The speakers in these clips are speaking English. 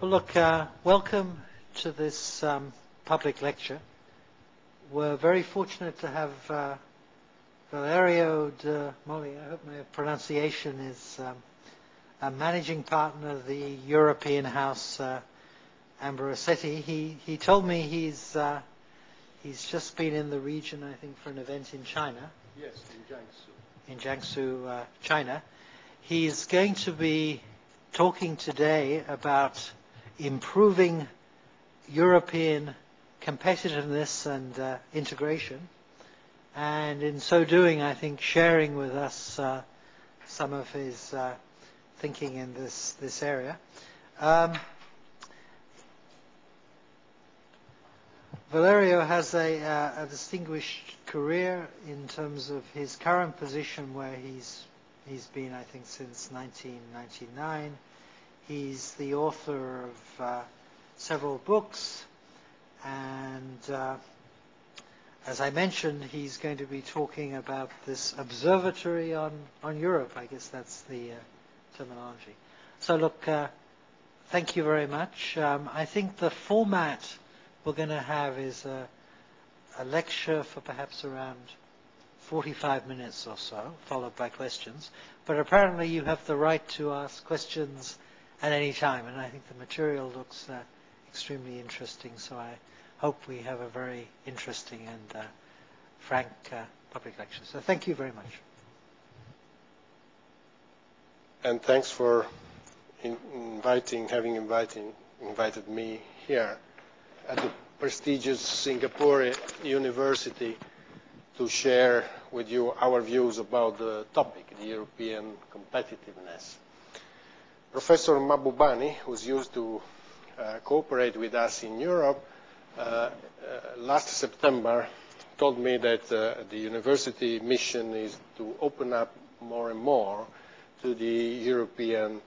Well, look, uh, welcome to this um, public lecture. We're very fortunate to have uh, Valerio de Molli, I hope my pronunciation is um, a managing partner of the European House, uh, Ambrosetti. He, he told me he's, uh, he's just been in the region, I think, for an event in China. Yes, in Jiangsu. In Jiangsu, uh, China. He's going to be talking today about improving European competitiveness and uh, integration, and in so doing, I think sharing with us uh, some of his uh, thinking in this this area. Um, Valerio has a, uh, a, distinguished career in terms of his current position, where he's he's been, I think, since 1999 He's the author of uh, several books, and uh, as I mentioned, he's going to be talking about this observatory on, on Europe. I guess that's the uh, terminology. So, look, uh, thank you very much. Um, I think the format we're going to have is a, a lecture for perhaps around 45 minutes or so, followed by questions. But apparently, you have the right to ask questions at any time. And I think the material looks uh, extremely interesting. So I hope we have a very interesting and uh, frank uh, public lecture. So thank you very much. And thanks for in inviting, having invited me here at the prestigious Singapore University to share with you our views about the topic, the European competitiveness. Professor Mahbubani, who's used to uh, cooperate with us in Europe, uh, uh, last September told me that the university mission is to open up more and more to the European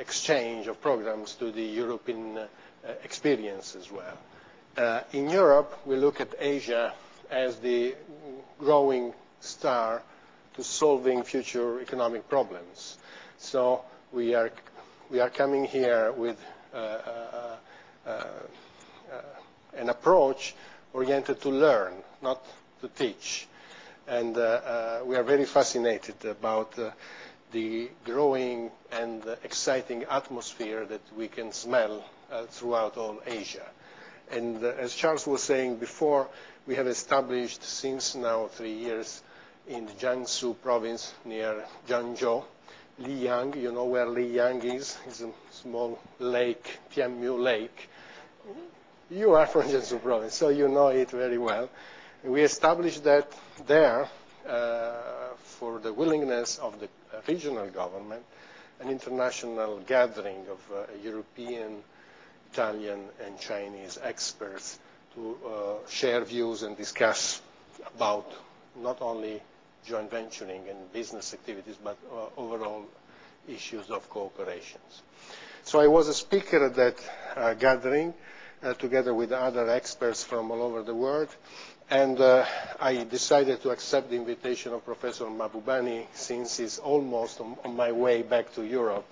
exchange of programs, to the European experience as well. in Europe, we look at Asia as the growing star to solving future economic problems. So we are, we are coming here with uh, uh, uh, an approach oriented to learn, not to teach. And we are very fascinated about the growing and exciting atmosphere that we can smell throughout all Asia. And as Charles was saying before, we have established since now three years in the Jiangsu province near Changzhou Liyang, you know where Liyang is? It's a small lake, Tianmu Lake. You are from Jiangsu province, so you know it very well. We established that there uh, for the willingness of the regional government, an international gathering of uh, European, Italian, and Chinese experts to uh, share views and discuss about not only joint venturing and business activities, but uh, overall issues of cooperations. So I was a speaker at that uh, gathering uh, together with other experts from all over the world. And uh, I decided to accept the invitation of Professor Mahbubani since he's almost on, on, my way back to Europe.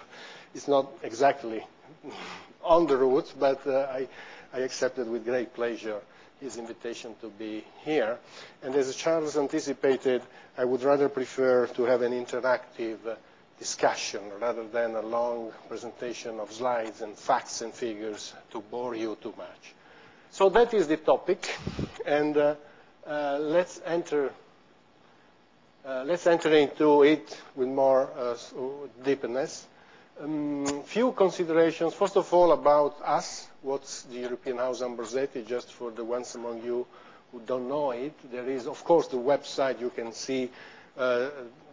It's not exactly on the route, but uh, I, I accepted with great pleasure his invitation to be here. And as Charles anticipated, I would rather prefer to have an interactive uh, discussion rather than a long presentation of slides and facts and figures to bore you too much. So that is the topic, and uh, uh, let's enter. Uh, let's enter into it with more uh, deepness. Um, few considerations. First of all, about us. What's the European House Ambrosetti? Just for the ones among you who don't know it, there is, of course, the website. You can see uh,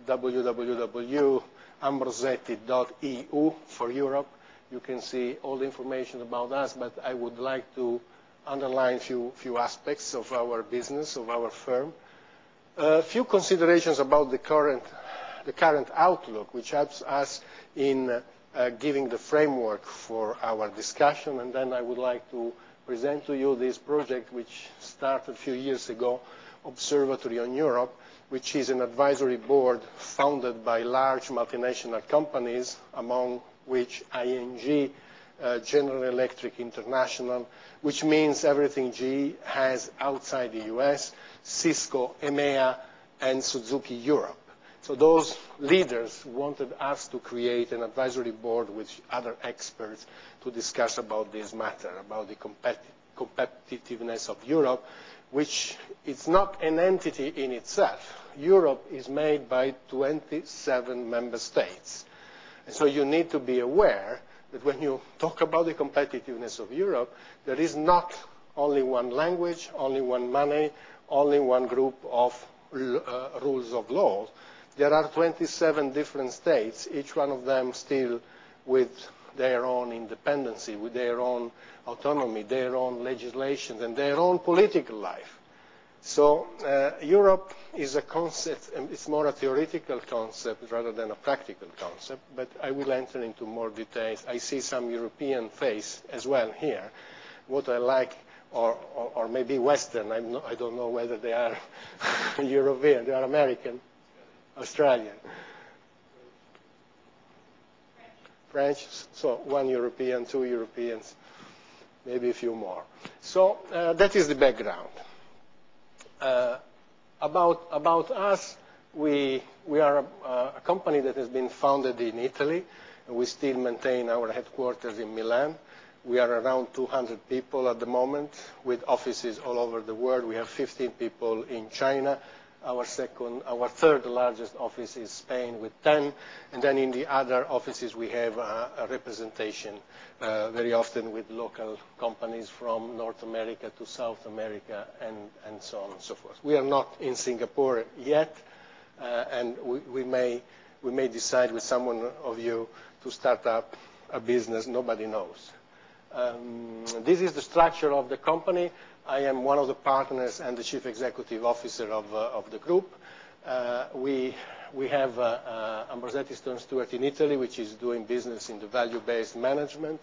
www.ambrosetti.eu for Europe. You can see all the information about us, but I would like to underline a few, few aspects of our business, of our firm. A few considerations about the current, the current outlook, which helps us in uh, giving the framework for our discussion, and then I would like to present to you this project which started a few years ago, Observatory on Europe, which is an advisory board founded by large multinational companies, among which ING, uh, General Electric International, which means everything GE has outside the US, Cisco, EMEA, and Suzuki Europe. So those leaders wanted us to create an advisory board with other experts to discuss about this matter, about the competitiveness of Europe, which is not an entity in itself. Europe is made by 27 member states. And so you need to be aware that when you talk about the competitiveness of Europe, there is not only one language, only one money, only one group of uh, rules of law. There are 27 different states, each one of them still with their own independency, with their own autonomy, their own legislation, and their own political life. So uh, Europe is a concept, it's more a theoretical concept rather than a practical concept, but I will enter into more details. I see some European face as well here. What I like, or, or, or maybe Western, I don't know whether they are European, they are American, Australian. French, so one European, two Europeans, maybe a few more. So uh, that is the background. Uh, about, about us, we, we are a, a, company that has been founded in Italy. And we still maintain our headquarters in Milan. We are around 200 people at the moment with offices all over the world. We have 15 people in China, our second, our third largest office is Spain with 10, and then in the other offices we have a, representation uh, very often with local companies from North America to South America and, so on and so forth. We are not in Singapore yet, uh, and we, we, may, we may decide with someone of you to start up a business nobody knows. Um, this is the structure of the company. I am one of the partners and the chief executive officer of, uh, the group. Uh, we, have uh, Ambrosetti Stern Stewart in Italy, which is doing business in the value-based management.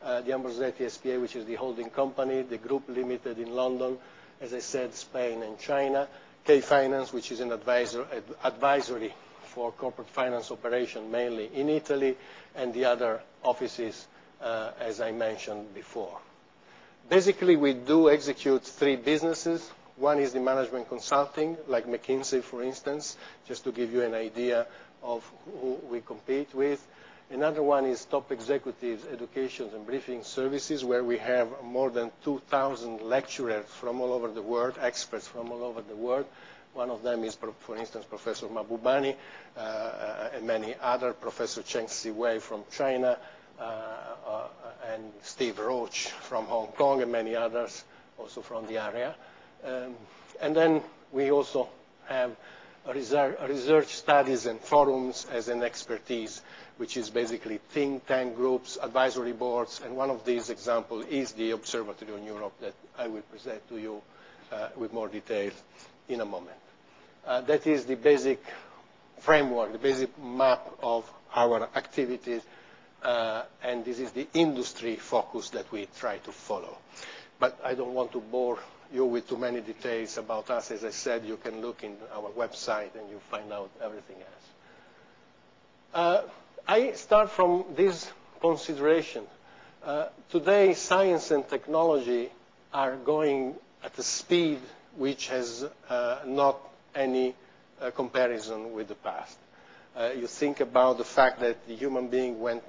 The Ambrosetti SPA, which is the holding company. The group limited in London, as I said, Spain and China. K Finance, which is an advisor, advisory for corporate finance operation, mainly in Italy, and the other offices, as I mentioned before. Basically, we do execute three businesses. One is the management consulting, like McKinsey, for instance, just to give you an idea of who we compete with. Another one is top executives, education and briefing services, where we have more than 2,000 lecturers from all over the world, experts from all over the world. One of them is, for instance, Professor Mahbubani, uh, and many other, Professor Cheng Siwei from China, and Steve Roach from Hong Kong and many others also from the area. Um, and then we also have research, studies and forums as an expertise, which is basically think tank groups, advisory boards, and one of these examples is the Observatory on Europe that I will present to you uh, with more detail in a moment. Uh, that is the basic framework, the basic map of our activities uh, and this is the industry focus that we try to follow. But I don't want to bore you with too many details about us. As I said, you can look in our website and you find out everything else. Uh, I start from this consideration. Uh, today, science and technology are going at a speed which has uh, not any uh, comparison with the past. Uh, you think about the fact that the human being went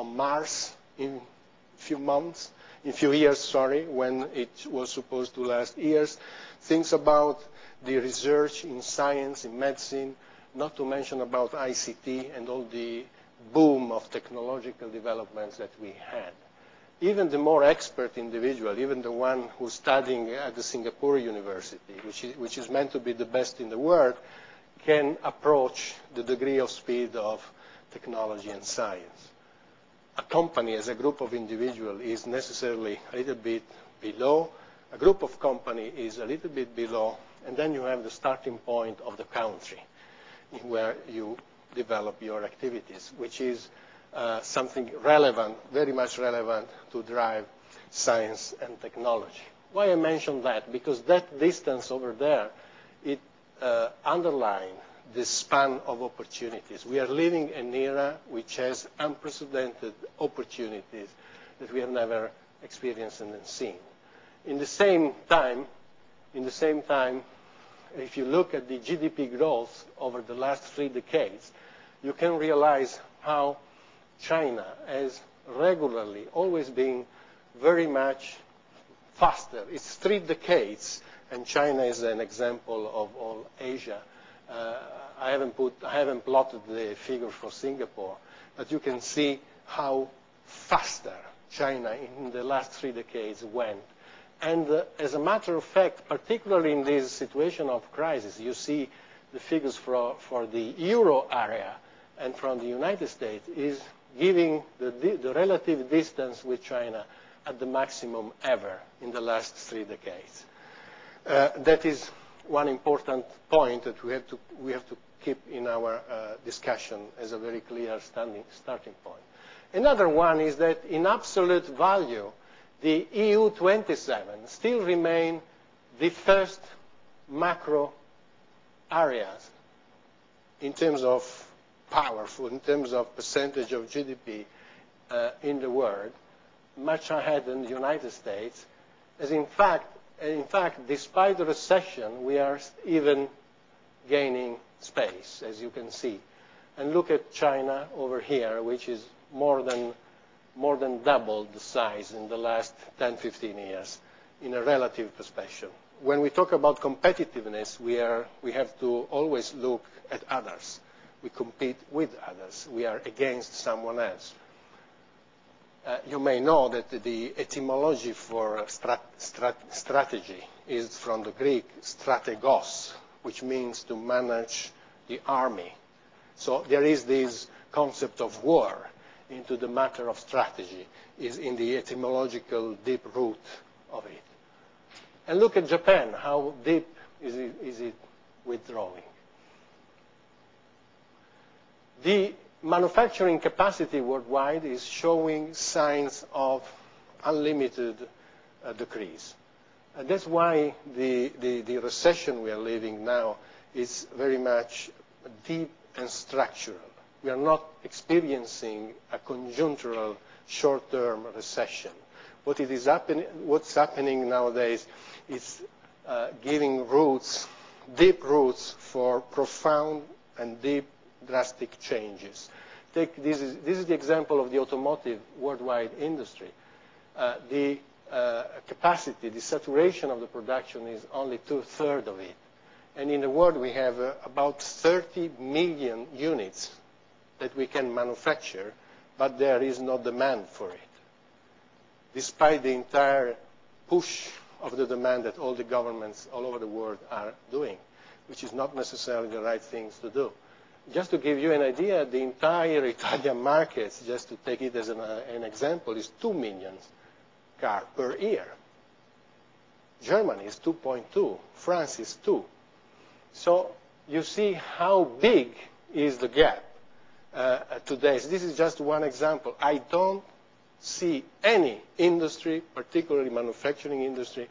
on Mars in a few months, in a few years, sorry, when it was supposed to last years. Things about the research in science, in medicine, not to mention about ICT and all the boom of technological developments that we had. Even the more expert individual, even the one who's studying at the Singapore University, which is, which is meant to be the best in the world, can approach the degree of speed of technology and science a company as a group of individuals is necessarily a little bit below, a group of company is a little bit below, and then you have the starting point of the country where you develop your activities, which is uh, something relevant, very much relevant to drive science and technology. Why I mention that? Because that distance over there, it uh, underlines the span of opportunities. We are living an era which has unprecedented opportunities that we have never experienced and seen. In the same time, in the same time, if you look at the GDP growth over the last three decades, you can realize how China has regularly always been very much faster. It's three decades, and China is an example of all Asia. Uh, I haven't put, I haven't plotted the figure for Singapore, but you can see how faster China in the last three decades went. And uh, as a matter of fact, particularly in this situation of crisis, you see the figures for, the euro area and from the United States is giving the, the relative distance with China at the maximum ever in the last three decades. Uh, that is one important point that we have to, we have to keep in our uh, discussion as a very clear standing, starting point. Another one is that in absolute value, the EU 27 still remain the first macro areas in terms of powerful, in terms of percentage of GDP uh, in the world, much ahead than the United States, as in fact, in fact, despite the recession, we are even gaining space, as you can see. And look at China over here, which is more than, more than double the size in the last 10, 15 years in a relative perspective. When we talk about competitiveness, we, are, we have to always look at others. We compete with others. We are against someone else. Uh, you may know that the etymology for strat strat strategy is from the Greek strategos, which means to manage the army. So there is this concept of war into the matter of strategy is in the etymological deep root of it. And look at Japan, how deep is it, is it withdrawing? The manufacturing capacity worldwide is showing signs of unlimited uh, decrease. And that's why the, recession we are living now is very much deep and structural. We are not experiencing a conjunctural short-term recession. What's happening nowadays is uh, giving roots, deep roots for profound and deep drastic changes. Take, this, is, this is the example of the automotive worldwide industry. Uh, the uh, capacity, the saturation of the production is only two-thirds of it. And in the world, we have uh, about 30 million units that we can manufacture, but there is no demand for it. Despite the entire push of the demand that all the governments all over the world are doing, which is not necessarily the right things to do. Just to give you an idea, the entire Italian market, just to take it as an, uh, example, is 2 million cars per year. Germany is 2.2, France is 2. So you see how big is the gap uh, today. So this is just one example. I don't see any industry, particularly manufacturing industry,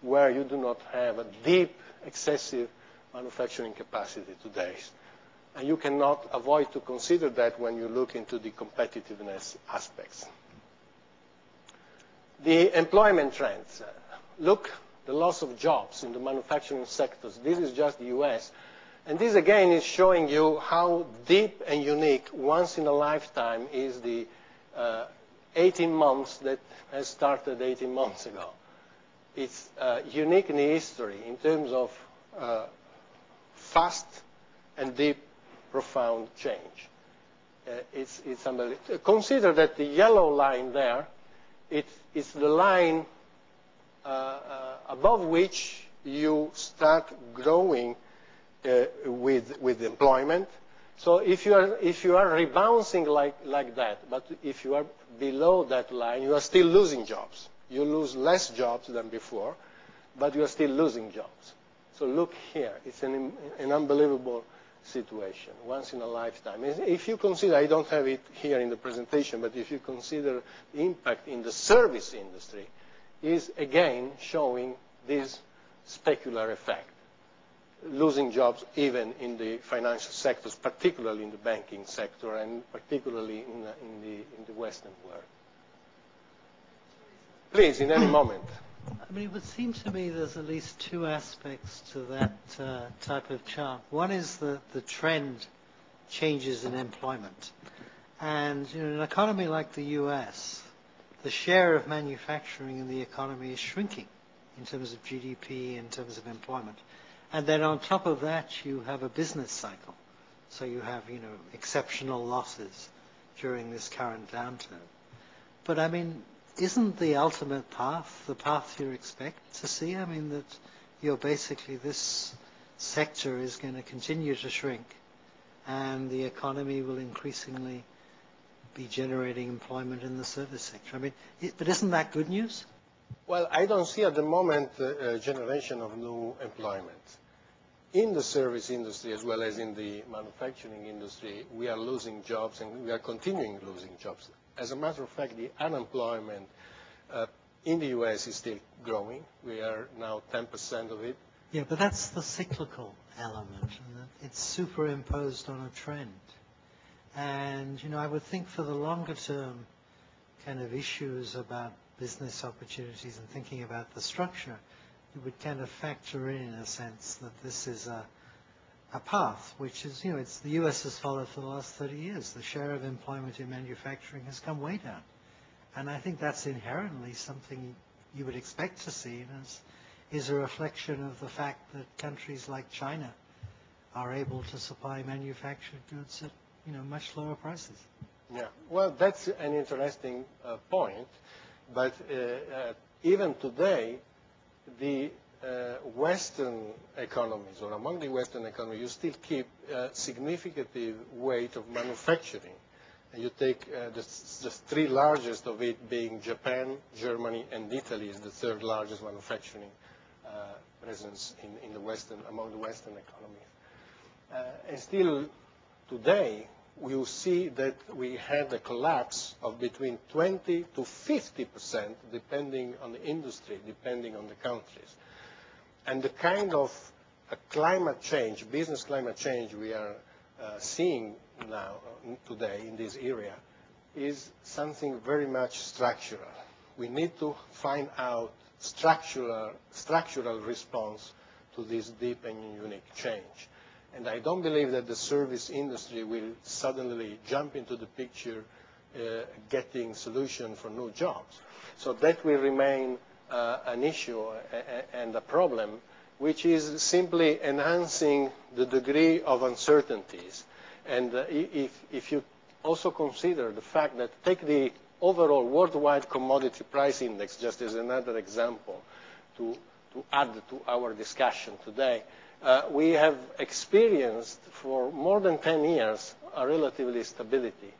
where you do not have a deep, excessive manufacturing capacity today. And you cannot avoid to consider that when you look into the competitiveness aspects. The employment trends. Look, the loss of jobs in the manufacturing sectors. This is just the US. And this again is showing you how deep and unique, once in a lifetime, is the uh, 18 months that has started 18 months ago. It's uh, unique in history in terms of uh, fast and deep, profound change. Uh, it's, unbelievable. Consider that the yellow line there, it's the line uh, uh, above which you start growing uh, with, with employment. So if you are, if you are rebouncing like, like that, but if you are below that line, you are still losing jobs. You lose less jobs than before, but you are still losing jobs. So look here. It's an, an unbelievable situation, once in a lifetime. If you consider, I don't have it here in the presentation, but if you consider the impact in the service industry, is again showing this specular effect losing jobs even in the financial sectors, particularly in the banking sector and particularly in the Western world. Please, in any moment. I mean, it would seem to me there's at least two aspects to that uh, type of chart. One is the, the trend changes in employment. And in an economy like the US, the share of manufacturing in the economy is shrinking in terms of GDP, in terms of employment. And then on top of that, you have a business cycle. So you have, you know, exceptional losses during this current downturn. But I mean, isn't the ultimate path the path you expect to see? I mean, that you're basically this sector is going to continue to shrink and the economy will increasingly be generating employment in the service sector. I mean, it, but isn't that good news? Well, I don't see at the moment uh, a generation of new employment. In the service industry as well as in the manufacturing industry, we are losing jobs and we are continuing losing jobs. As a matter of fact, the unemployment uh, in the U.S. is still growing. We are now 10% of it. Yeah, but that's the cyclical element, it's superimposed on a trend. And, you know, I would think for the longer term kind of issues about business opportunities and thinking about the structure, you would kind of factor in, in a sense, that this is a, a path, which is, you know, it's the U.S. has followed for the last 30 years. The share of employment in manufacturing has come way down. And I think that's inherently something you would expect to see and is, is a reflection of the fact that countries like China are able to supply manufactured goods at you know, much lower prices. Yeah, well, that's an interesting uh, point. But uh, uh, even today, the Western economies, or among the Western economies, you still keep a significant weight of manufacturing. And you take uh, the, the, three largest of it being Japan, Germany, and Italy is the third largest manufacturing uh, presence in, in, the Western, among the Western economies. Uh, and still today, we see that we had a collapse of between 20 to 50 percent, depending on the industry, depending on the countries. And the kind of climate change, business climate change we are uh, seeing now, today in this area, is something very much structural. We need to find out structural, structural response to this deep and unique change. And I don't believe that the service industry will suddenly jump into the picture uh, getting solution for new jobs. So that will remain uh, an issue and a problem, which is simply enhancing the degree of uncertainties. And uh, if, you also consider the fact that take the overall worldwide commodity price index, just as another example to, to add to our discussion today, uh, we have experienced for more than 10 years a relatively stability.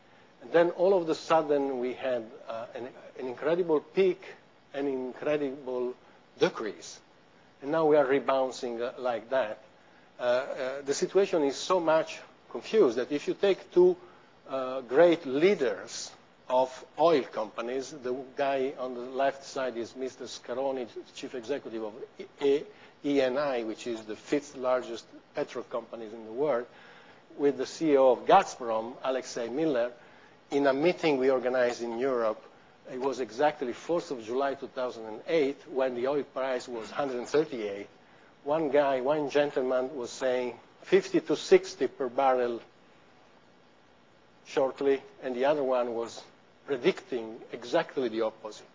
And then all of a sudden we had uh, an, incredible peak, an incredible decrease. And now we are rebounding uh, like that. Uh, uh, the situation is so much confused that if you take two great leaders of oil companies, the guy on the left side is Mr. Scaroni, chief executive of Eni, which is the fifth largest petrol company in the world, with the CEO of Gazprom, Alexei Miller, in a meeting we organized in Europe. It was exactly 4th of July 2008 when the oil price was 138. One guy, one gentleman was saying 50 to 60 per barrel shortly, and the other one was predicting exactly the opposite.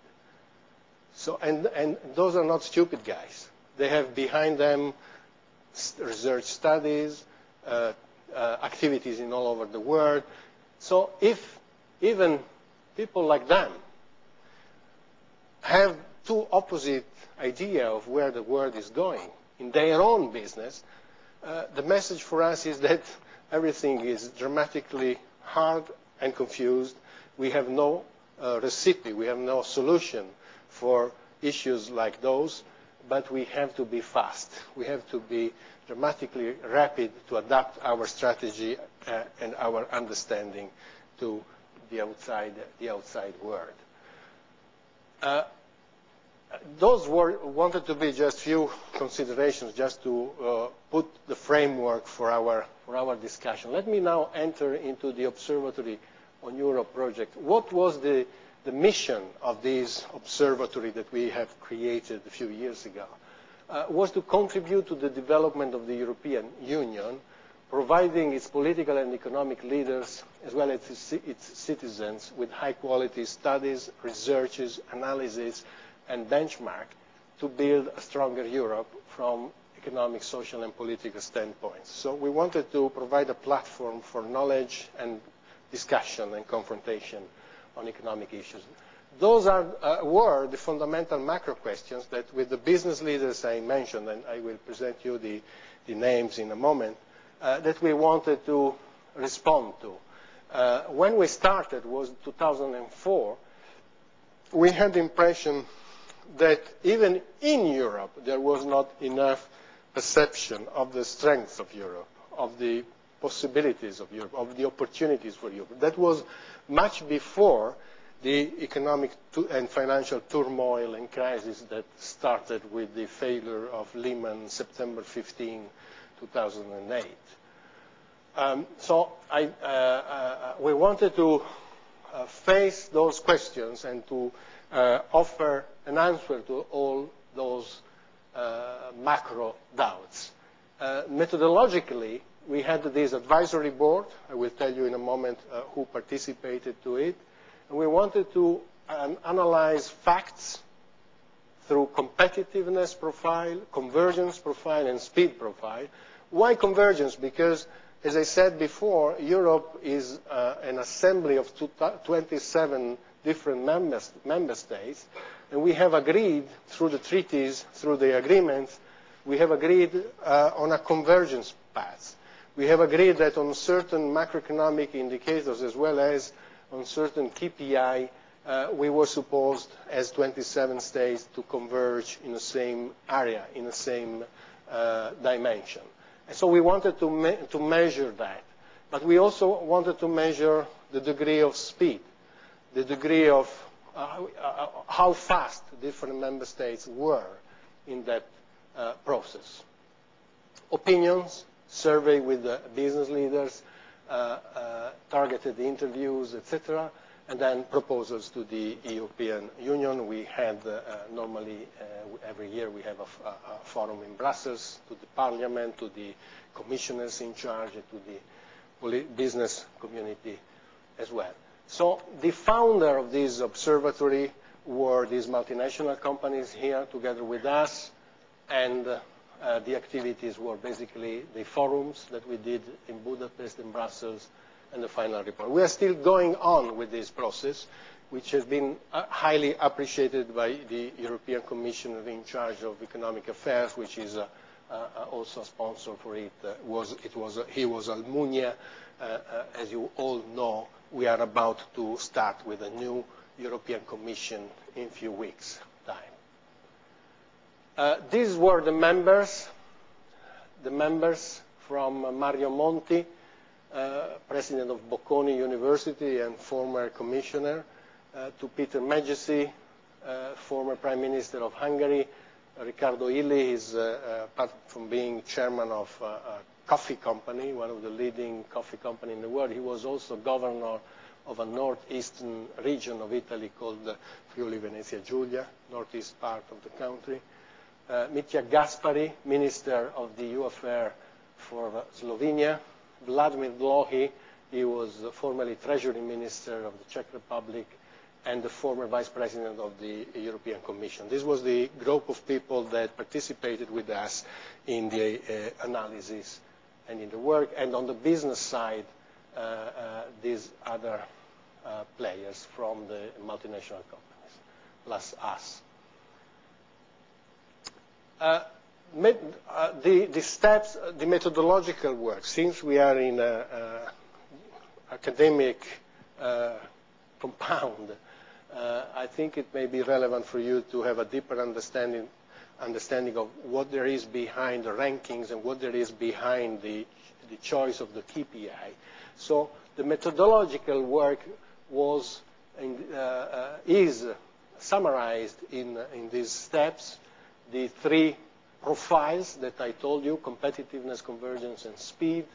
So, and, and those are not stupid guys. They have behind them research studies, uh, uh, activities in all over the world. So if even people like them have two opposite idea of where the world is going in their own business, uh, the message for us is that everything is dramatically hard and confused. We have no uh, recipe, we have no solution for issues like those but we have to be fast. We have to be dramatically rapid to adapt our strategy uh, and our understanding to the outside, the outside world. Uh, those were wanted to be just few considerations just to uh, put the framework for our, discussion. Let me now enter into the Observatory on Europe project. What was the, the mission of this observatory that we have created a few years ago? Uh, was to contribute to the development of the European Union, providing its political and economic leaders, as well as its, citizens, with high-quality studies, researches, analysis, and benchmark to build a stronger Europe from economic, social, and political standpoints. So we wanted to provide a platform for knowledge and discussion and confrontation on economic issues. Those are, uh, were the fundamental macro questions that with the business leaders I mentioned, and I will present you the, names in a moment, that we wanted to respond to. Uh, when we started was 2004, we had the impression that even in Europe there was not enough perception of the strength of Europe, of the possibilities of Europe, of the opportunities for Europe. That was much before the economic and financial turmoil and crisis that started with the failure of Lehman September 15, 2008. Um, so uh, uh, we wanted to uh, face those questions and to offer an answer to all those macro doubts. Methodologically, we had this advisory board. I will tell you in a moment who participated to it. And we wanted to um, analyze facts through competitiveness profile, convergence profile, and speed profile. Why convergence? Because, as I said before, Europe is uh, an assembly of 27 different member, states, and we have agreed through the treaties, through the agreements, we have agreed uh, on a convergence path. We have agreed that on certain macroeconomic indicators as well as on certain KPI, uh, we were supposed, as 27 states, to converge in the same area, in the same dimension. And so we wanted to, me to measure that. But we also wanted to measure the degree of speed, the degree of uh, uh, how fast different member states were in that uh, process. Opinions, survey with the business leaders, targeted interviews, etc., and then proposals to the European Union. We had uh, normally every year we have a, a, forum in Brussels to the Parliament, to the commissioners in charge, to the business community as well. So the founder of this observatory were these multinational companies here together with us, and uh, the activities were basically the forums that we did in Budapest and Brussels and the final report. We are still going on with this process, which has been uh, highly appreciated by the European Commissioner in charge of economic affairs, which is uh, uh also a sponsor for it. Was, it was, he was Almunia. As you all know, we are about to start with a new European Commission in a few weeks' time. These were the members, the members from Mario Monti, president of Bocconi University and former commissioner, uh, to Peter Medgyessy, uh, former prime minister of Hungary, Riccardo Illy is, uh, uh, apart from being chairman of a coffee company, one of the leading coffee company in the world, he was also governor of a northeastern region of Italy called Friuli Venezia Giulia, northeast part of the country. Uh, Mitja Gaspari, Minister of the EU Affair for Slovenia, Vladimir Dlouhý, he was formerly Treasury Minister of the Czech Republic, and the former Vice President of the European Commission. This was the group of people that participated with us in the uh, analysis and in the work. And on the business side, uh, uh, these other players from the multinational companies, plus us. Uh, the, steps, uh, the methodological work, since we are in an academic uh, compound, I think it may be relevant for you to have a deeper understanding, understanding of what there is behind the rankings and what there is behind the, choice of the KPI. So the methodological work was, uh, is summarized in, in these steps the three profiles that I told you, competitiveness, convergence, and speed.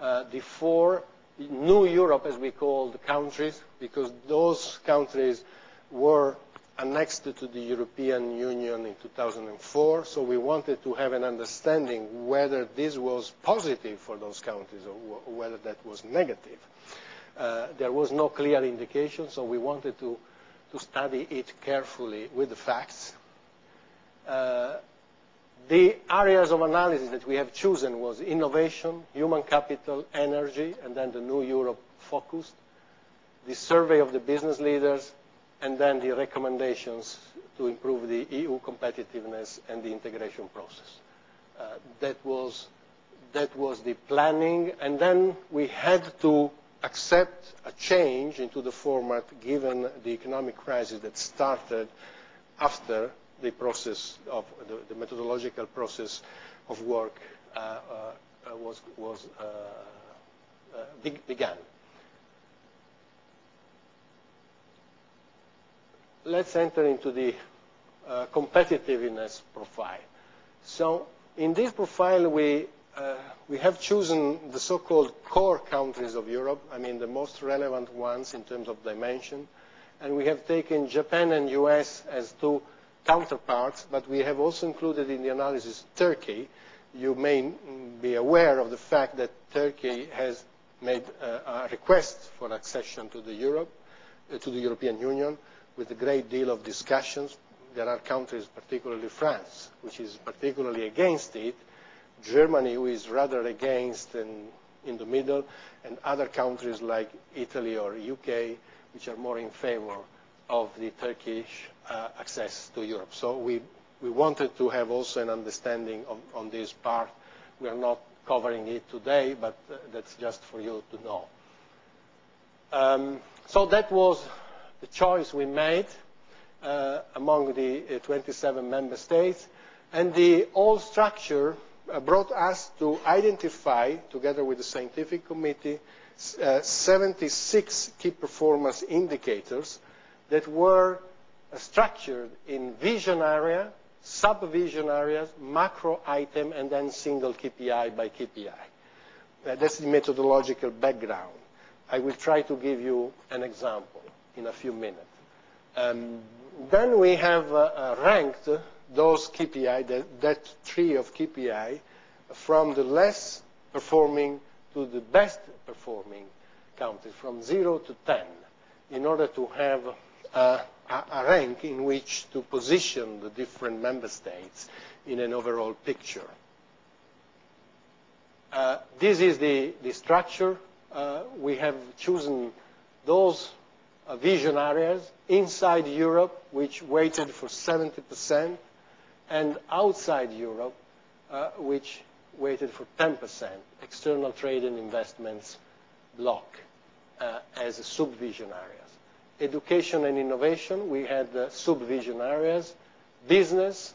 Uh, the four new Europe, as we call the countries, because those countries were annexed to the European Union in 2004, so we wanted to have an understanding whether this was positive for those countries or whether that was negative. Uh, there was no clear indication, so we wanted to, to study it carefully with the facts. The areas of analysis that we have chosen was innovation, human capital, energy, and then the new Europe focused, the survey of the business leaders, and then the recommendations to improve the EU competitiveness and the integration process. Uh, that, was, that was the planning, and then we had to accept a change into the format given the economic crisis that started after the process of the, methodological process of work uh, uh, was, was uh, uh began. let's enter into the competitiveness profile. So in this profile, we, we have chosen the so-called core countries of Europe, I mean the most relevant ones in terms of dimension. And we have taken Japan and US as two counterparts, but we have also included in the analysis Turkey. You may be aware of the fact that Turkey has made uh, a request for accession to the Europe, uh, to the European Union with a great deal of discussions. There are countries, particularly France, which is particularly against it, Germany, who is rather against and in the middle, and other countries like Italy or UK, which are more in favor of the Turkish uh, access to Europe. So we, we wanted to have also an understanding on this part. We are not covering it today, but uh, that's just for you to know. Um, so that was the choice we made uh, among the uh, 27 member states. And the whole structure brought us to identify, together with the scientific committee, uh, 76 key performance indicators that were structured in vision area, sub-vision areas, macro item, and then single KPI by KPI. Uh, that's the methodological background. I will try to give you an example in a few minutes. Um, then we have uh, uh ranked those KPI, that, that tree of KPI, from the less performing to the best performing countries, from 0 to 10, in order to have a, a rank in which to position the different member states in an overall picture. Uh, this is the, the structure. Uh, we have chosen those uh, vision areas inside Europe, which weighted for 70%, and outside Europe, uh, which weighted for 10%, external trade and investments block uh, as sub-vision areas. Education and innovation, we had uh, sub-vision areas. Business,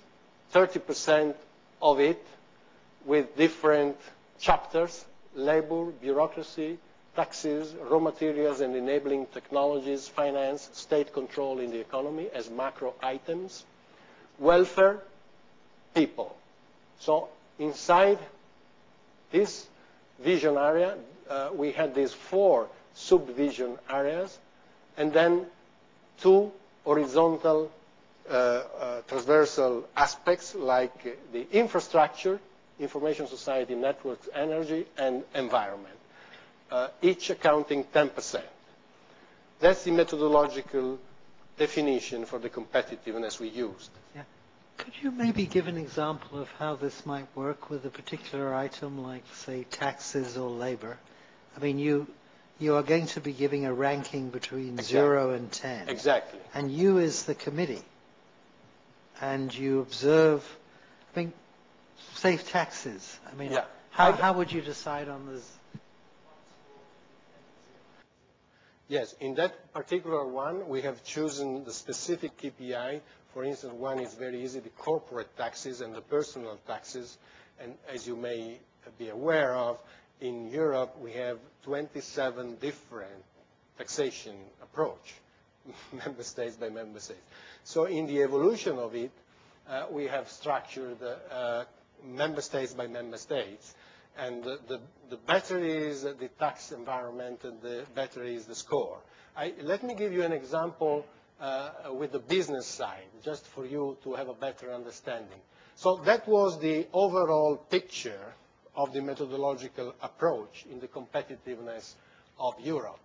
30% of it with different chapters, labor, bureaucracy, taxes, raw materials and enabling technologies, finance, state control in the economy as macro items, welfare, people. So inside this vision area, uh, we had these four sub-vision areas, and then two horizontal uh, uh, transversal aspects like the infrastructure, information society, networks, energy, and environment uh, each accounting 10%. That's the methodological definition for the competitiveness we used. Could you maybe give an example of how this might work with a particular item like, say, taxes or labor? I mean, you, you are going to be giving a ranking between exactly. 0 and 10. Exactly. And you is the committee. And you observe, I mean, say taxes. I mean, yeah. how, how would you decide on this Yes, in that particular one, we have chosen the specific KPI. For instance, one is very easy, the corporate taxes and the personal taxes. And as you may be aware of, in Europe, we have 27 different taxation approach. member states by member states. So in the evolution of it, uh, we have structured uh, member states by member states. And the, the, the, better is the tax environment, and the better is the score. I, let me give you an example uh, with the business side, just for you to have a better understanding. So that was the overall picture of the methodological approach in the competitiveness of Europe.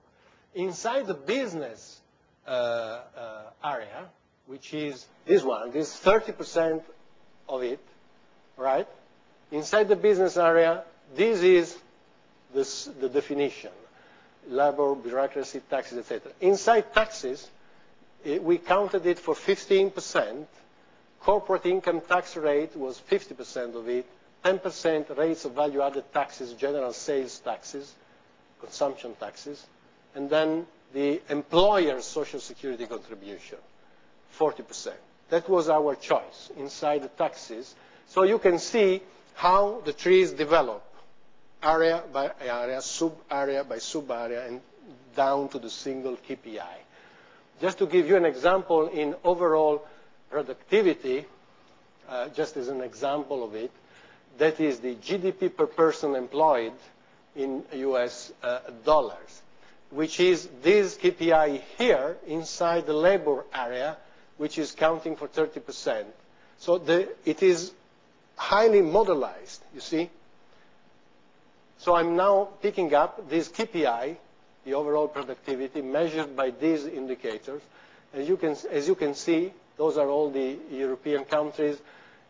Inside the business uh, uh, area, which is this one, this 30% of it, right? Inside the business area, this is this, the definition, labor, bureaucracy, taxes, etc. Inside taxes, it, we counted it for 15%. Corporate income tax rate was 50% of it. 10% rates of value-added taxes, general sales taxes, consumption taxes, and then the employer's social security contribution, 40%. That was our choice inside the taxes. So you can see how the trees develop, area by area, sub-area by sub-area, and down to the single KPI. Just to give you an example in overall productivity, uh, just as an example of it, that is the GDP per person employed in US uh, dollars, which is this KPI here inside the labor area, which is counting for 30%. So it is highly modelized, you see. So I'm now picking up this KPI the overall productivity measured by these indicators. As you can see, those are all the European countries.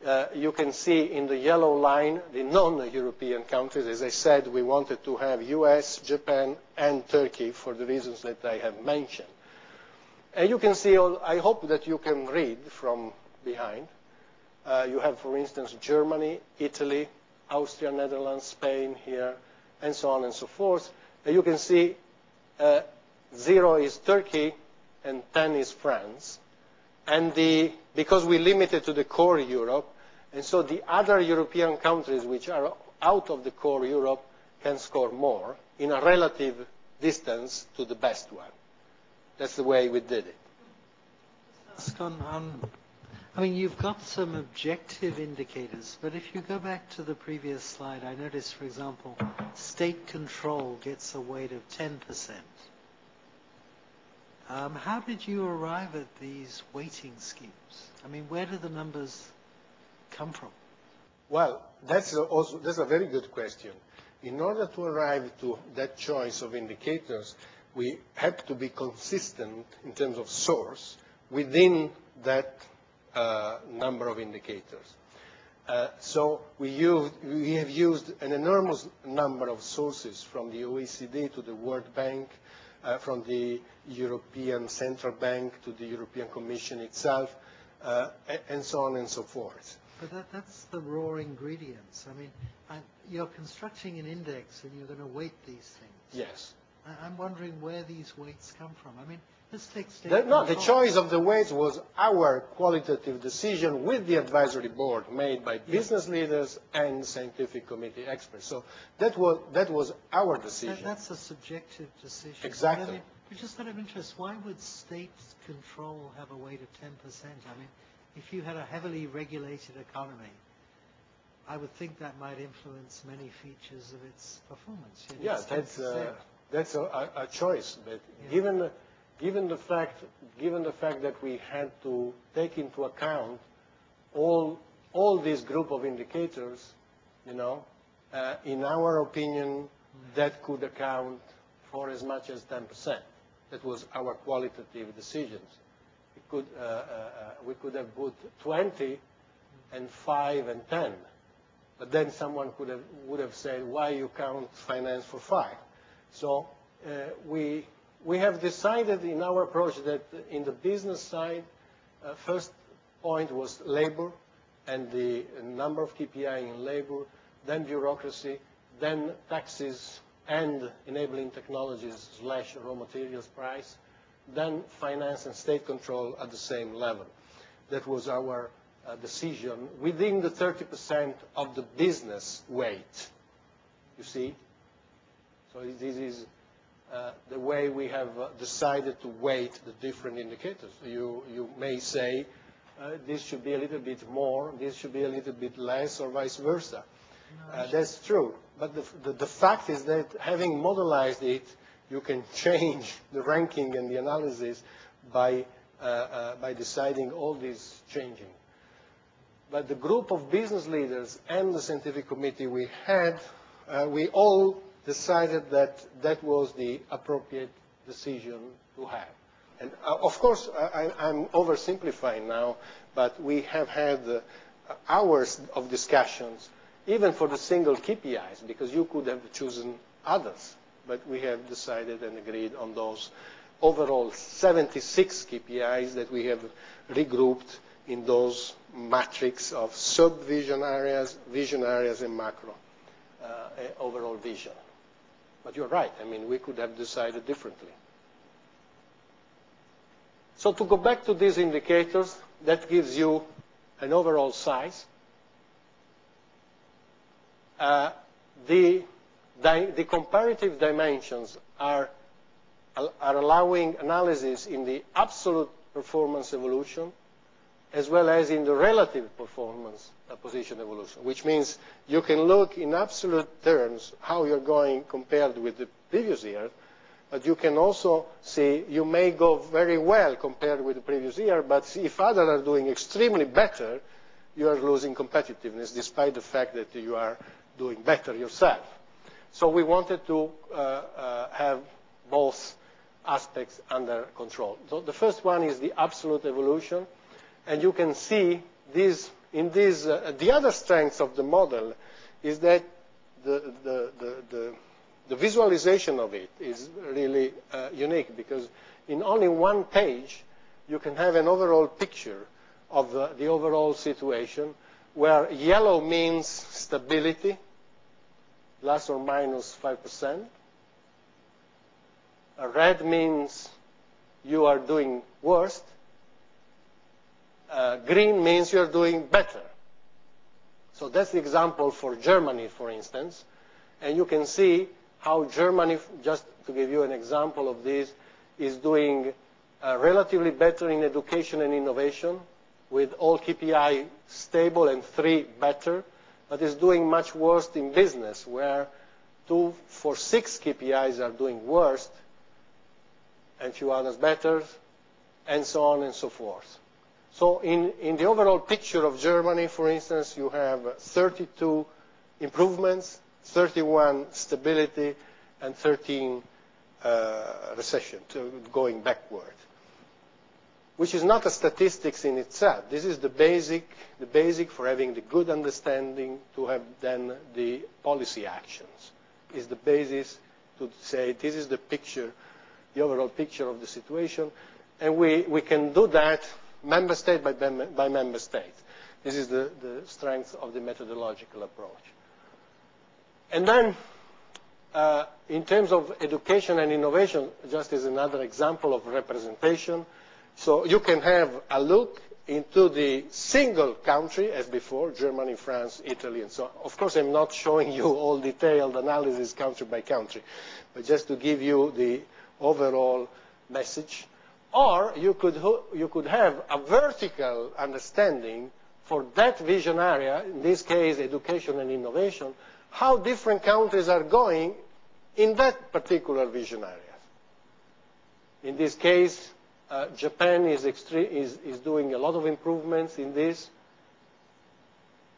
Uh, you can see in the yellow line the non-European countries. As I said, we wanted to have US, Japan, and Turkey for the reasons that I have mentioned. And you can see, I hope that you can read from behind. Uh, you have, for instance, Germany, Italy, Austria, Netherlands, Spain here, and so on and so forth. You can see uh, 0 is Turkey, and 10 is France. And the, because we limited to the core Europe, and so the other European countries which are out of the core Europe can score more in a relative distance to the best one. That's the way we did it. On, um, I mean, you've got some objective indicators, but if you go back to the previous slide, I noticed, for example, state control gets a weight of 10%. Um, how did you arrive at these weighting schemes? I mean, where do the numbers come from? Well, that's also that's a very good question. In order to arrive to that choice of indicators, we had to be consistent in terms of source within that uh, number of indicators. Uh, so we, used, we, have used an enormous number of sources from the OECD to the World Bank, uh, from the European Central Bank to the European Commission itself, uh, and so on and so forth. But that, that's the raw ingredients. I mean, I, you're constructing an index and you're going to weight these things. Yes. I, I'm wondering where these weights come from. I mean, let's take state the, No, the choice of the weights was our qualitative decision with the advisory board made by business leaders and scientific committee experts. So that was, that was our decision. That, that's a subjective decision. Exactly. I mean, just out of interest, why would state control have a weight of 10%? I mean, if you had a heavily regulated economy, I would think that might influence many features of its performance. You know, yeah, that's, uh, that's a, a, choice. But yeah. given, given, the fact, given the fact that we had to take into account all, all these group of indicators, you know, uh, in our opinion, mm. that could account for as much as 10%. That was our qualitative decisions could, uh, uh, uh, we could have put 20 and 5 and 10. But then someone could have, would have said, why you count finance for 5? So uh, we, we have decided in our approach that in the business side, uh, first point was labor and the number of KPI in labor, then bureaucracy, then taxes and enabling technologies slash raw materials price, then finance and state control at the same level. That was our uh, decision within the 30% of the business weight. You see? So this is uh, the way we have uh, decided to weight the different indicators. You, you may say uh, this should be a little bit more, this should be a little bit less, or vice versa. Uh, that's true. But the, the, the, fact is that having modelized it, you can change the ranking and the analysis by, uh, uh, by deciding all these changing. But the group of business leaders and the scientific committee we had, uh, we all decided that that was the appropriate decision to have. And uh, of course, I, am oversimplifying now, but we have had uh, hours of discussions even for the single KPIs, because you could have chosen others. But we have decided and agreed on those overall 76 KPIs that we have regrouped in those matrix of sub-vision areas, vision areas, and macro uh, overall vision. But you're right. I mean, we could have decided differently. So to go back to these indicators, that gives you an overall size uh, the, the comparative dimensions are, are allowing analysis in the absolute performance evolution as well as in the relative performance uh, position evolution, which means you can look in absolute terms how you're going compared with the previous year, but you can also see you may go very well compared with the previous year, but if others are doing extremely better, you are losing competitiveness despite the fact that you are doing better yourself. So we wanted to uh, uh, have both aspects under control. So the first one is the absolute evolution. And you can see in uh, the other strengths of the model is that the, the, the, the visualization of it is really uh, unique because in only one page you can have an overall picture of the, the overall situation where yellow means stability, plus or minus 5%. Red means you are doing worst. Uh, green means you're doing better. So that's the example for Germany, for instance. And you can see how Germany, just to give you an example of this, is doing uh, relatively better in education and innovation, with all KPI stable and three better but is doing much worse in business, where two for six KPIs are doing worse, and few others better, and so on and so forth. So in, the overall picture of Germany, for instance, you have 32 improvements, 31 stability, and 13 uh, recession, going backward which is not a statistics in itself. This is the basic, the basic for having the good understanding to have then the policy actions. Is the basis to say this is the picture, the overall picture of the situation, and we can do that member state by, by member state. This is the, the strength of the methodological approach. And then, uh, in terms of education and innovation, just as another example of representation, so you can have a look into the single country as before, Germany, France, Italy, and so on. Of course, I'm not showing you all detailed analysis country by country, but just to give you the overall message. Or you could, you could have a vertical understanding for that vision area, in this case, education and innovation, how different countries are going in that particular vision area. In this case, uh, Japan is, is, is doing a lot of improvements in this.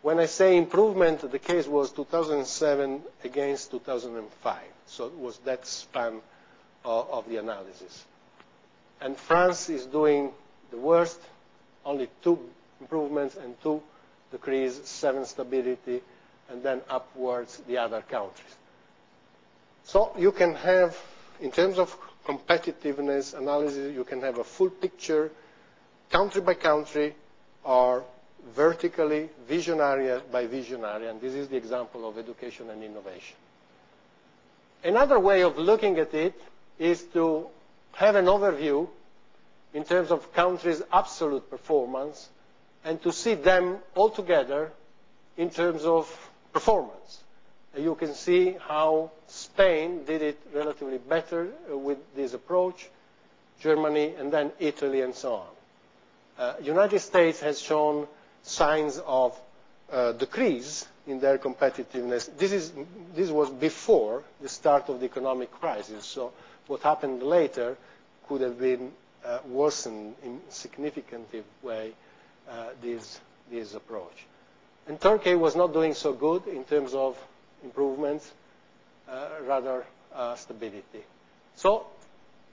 When I say improvement, the case was 2007 against 2005. So it was that span of, of the analysis. And France is doing the worst, only two improvements and two decrease, seven stability, and then upwards the other countries. So you can have, in terms of competitiveness analysis, you can have a full picture, country by country, or vertically, vision area by vision area, and this is the example of education and innovation. Another way of looking at it is to have an overview in terms of countries' absolute performance and to see them all together in terms of performance. you can see how Spain did it relatively better uh, with this approach, Germany, and then Italy, and so on. Uh, United States has shown signs of uh, decrease in their competitiveness. This, is, this was before the start of the economic crisis, so what happened later could have been uh, worsened in significant way uh, this, approach. And Turkey was not doing so good in terms of improvements, uh, rather stability. So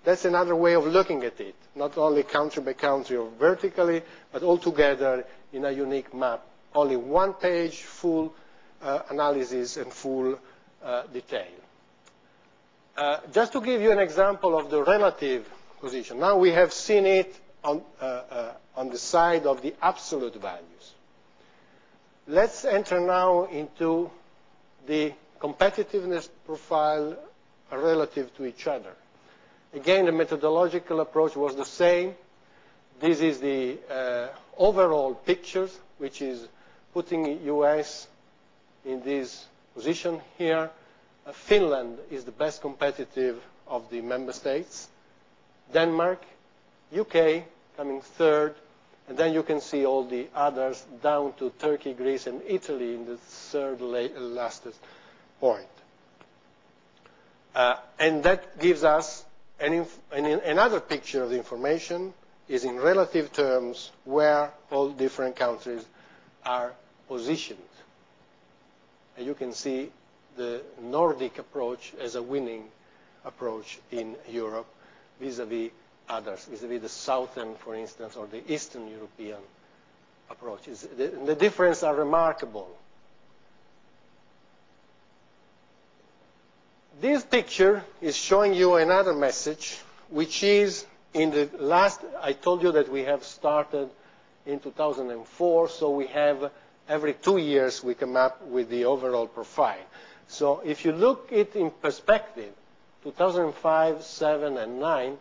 that's another way of looking at it, not only country by country or vertically, but all together in a unique map. Only one page, full analysis and full detail. Uh, just to give you an example of the relative position. Now we have seen it on, uh, uh, on the side of the absolute values. Let's enter now into the competitiveness profile relative to each other. Again, the methodological approach was the same. This is the overall pictures, which is putting US in this position here. Uh, Finland is the best competitive of the member states. Denmark, UK coming third, and then you can see all the others down to Turkey, Greece, and Italy in the third last point. Uh, and that gives us an an, another picture of the information is in relative terms where all different countries are positioned. And you can see the Nordic approach as a winning approach in Europe vis-à-vis -vis others, vis-à-vis -vis the southern, for instance, or the Eastern European approaches. The, the differences are remarkable. This picture is showing you another message, which is in the last, I told you that we have started in 2004, so we have every two years we come up with the overall profile. So if you look it in perspective, 2005, 7, and 9,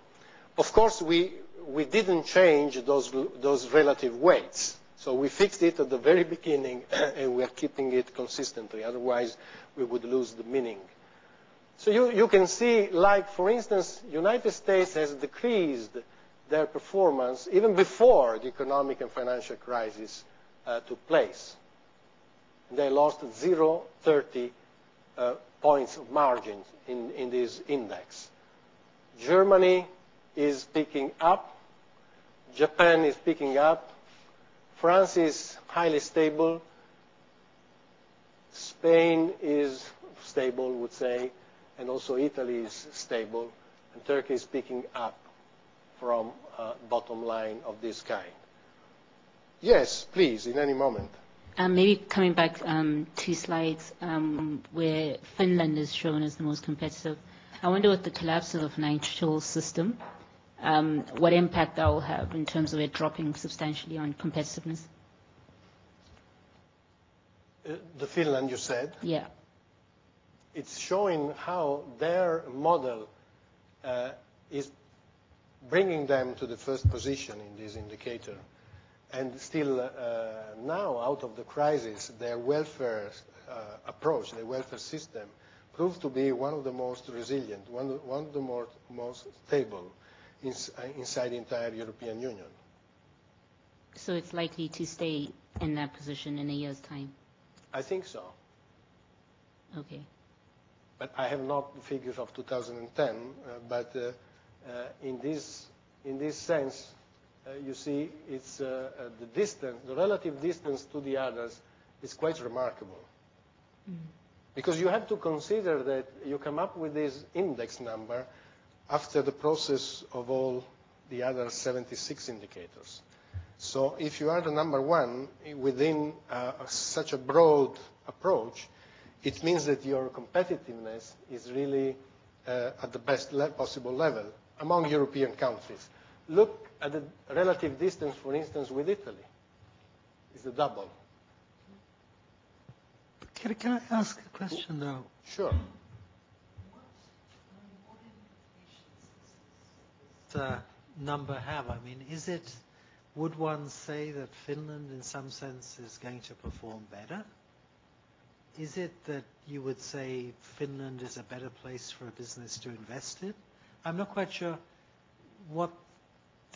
of course we, we didn't change those, those relative weights. So we fixed it at the very beginning and we are keeping it consistently. Otherwise, we would lose the meaning. So you, you can see, like, for instance, United States has decreased their performance even before the economic and financial crisis uh, took place. They lost 0.30 uh, Uh, points of margin in, in this index. Germany is picking up. Japan is picking up. France is highly stable. Spain is stable, would say and also Italy is stable, and Turkey is picking up from a bottom line of this kind. Yes, please, in any moment. Um, maybe coming back um, two slides um, where Finland is shown as the most competitive. I wonder with the collapse of the financial system, um, what impact that will have in terms of it dropping substantially on competitiveness. Uh, the Finland, you said? Yeah it's showing how their model uh, is bringing them to the first position in this indicator. And still uh, now, out of the crisis, their welfare uh, approach, their welfare system, proved to be one of the most resilient, one, one of the more, most stable ins uh, inside the entire European Union. So it's likely to stay in that position in a year's time? I think so. Okay but I have not the figures of 2010. Uh, but uh, uh, in this in this sense, you see, it's the distance, the relative distance to the others, is quite remarkable. Mm. Because you have to consider that you come up with this index number after the process of all the other 76 indicators. So if you are the number one within uh, such a broad approach, it means that your competitiveness is really uh, at the best possible level among European countries. Look at the relative distance, for instance, with Italy. It's the double. Can, I ask a question, though? Sure. Uh, number have? I mean, is it, would one say that Finland in some sense is going to perform better? is it that you would say Finland is a better place for a business to invest in? I'm not quite sure what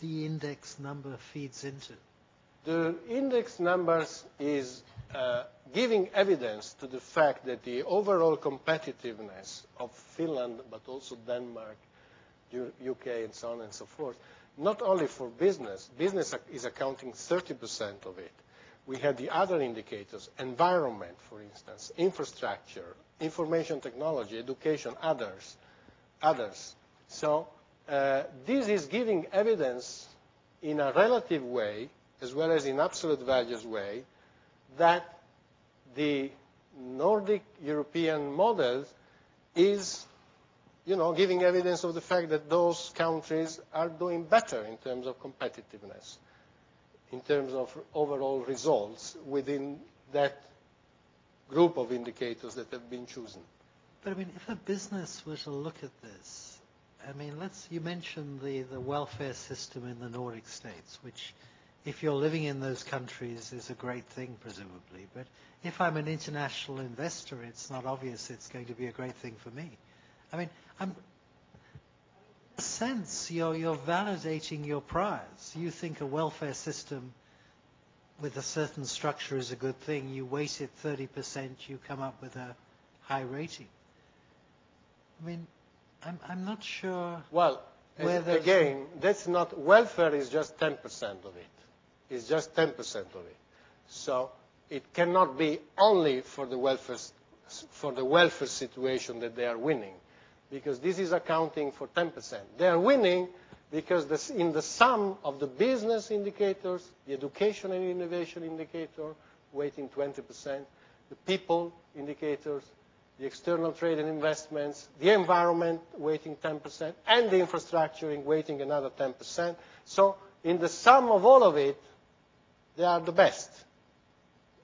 the index number feeds into. The index numbers is uh, giving evidence to the fact that the overall competitiveness of Finland, but also Denmark, UK, and so on and so forth, not only for business, business is accounting 30% of it. We have the other indicators, environment, for instance, infrastructure, information technology, education, others, others. So Uh, this is giving evidence in a relative way, as well as in absolute values way, that the Nordic European model is you know, giving evidence of the fact that those countries are doing better in terms of competitiveness, in terms of overall results within that group of indicators that have been chosen. But I mean, if a business were to look at this, I mean, let's, you mentioned the, the welfare system in the Nordic states, which if you're living in those countries is a great thing, presumably. But if I'm an international investor, it's not obvious it's going to be a great thing for me. I mean, I'm, sense, you're, you're validating your priors. You think a welfare system with a certain structure is a good thing. You weight it 30%, you come up with a high rating. I mean, I'm, I'm not sure. Well, again, that's not, welfare is just 10% of it. It's just 10% of it. So it cannot be only for the welfare, for the welfare situation that they are winning because this is accounting for 10%. They are winning because this, in the sum of the business indicators, the education and innovation indicator, weighting 20%, the people indicators, the external trade and investments, the environment weighting 10%, and the infrastructure weighting another 10%. So in the sum of all of it, they are the best.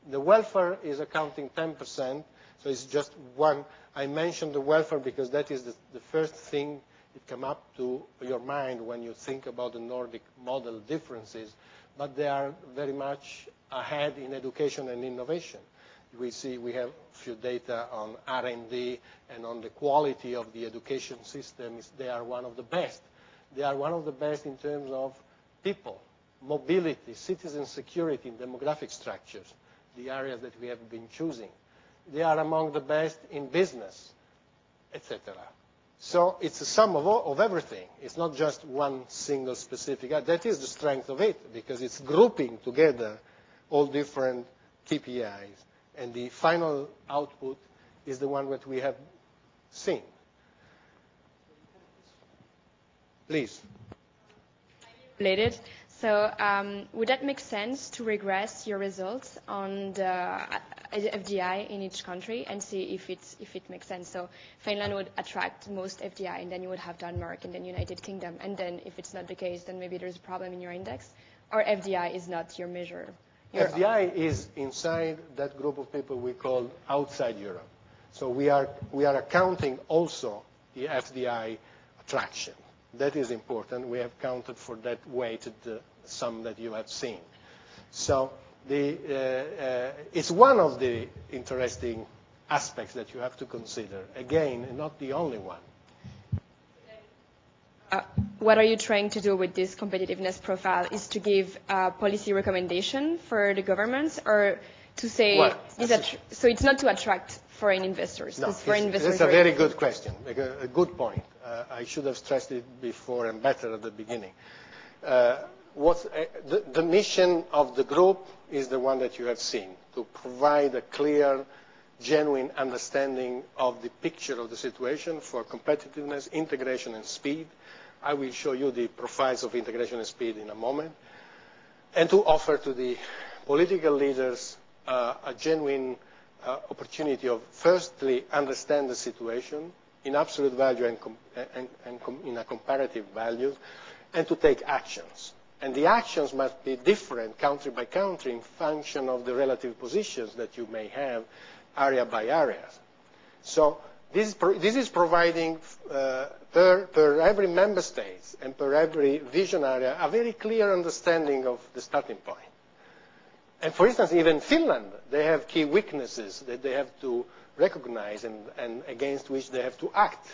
The welfare is accounting 10%, so it's just one. I mentioned the welfare because that is the, first thing that come up to your mind when you think about the Nordic model differences, but they are very much ahead in education and innovation. We see we have few data on R&D and on the quality of the education systems. They are one of the best. They are one of the best in terms of people, mobility, citizen security, and demographic structures, the areas that we have been choosing they are among the best in business, etc. So it's a sum of everything. It's not just one single specific. That is the strength of it, because it's grouping together all different KPIs. And the final output is the one that we have seen. Please. Related. So um, would that make sense to regress your results on the FDI in each country and see if, it's, if it makes sense. So Finland would attract most FDI, and then you would have Denmark and then United Kingdom. And then if it's not the case, then maybe there's a problem in your index. Or FDI is not your measure. Your FDI is inside that group of people we call outside Europe. So we are, we are accounting also the FDI attraction. That is important. We have counted for that weighted uh, sum that you have seen. So the, uh, uh, it's one of the interesting aspects that you have to consider. Again, not the only one. What are you trying to do with this competitiveness profile? Is to give a policy recommendation for the governments, or to say well, so it's not to attract foreign investors? No, foreign it's, it's a very good question, a, a good point. Uh, I should have stressed it before and better at the beginning. Uh, what, uh, the, the mission of the group is the one that you have seen, to provide a clear, genuine understanding of the picture of the situation for competitiveness, integration, and speed. I will show you the profiles of integration and speed in a moment. And to offer to the political leaders uh, a genuine uh, opportunity of firstly understand the situation in absolute value and, in a comparative value, and to take actions. And the actions must be different country by country in function of the relative positions that you may have area by area. This is, providing uh, per, every member state and per every vision area a very clear understanding of the starting point. and for instance, even Finland, they have key weaknesses that they have to recognize and, against which they have to act,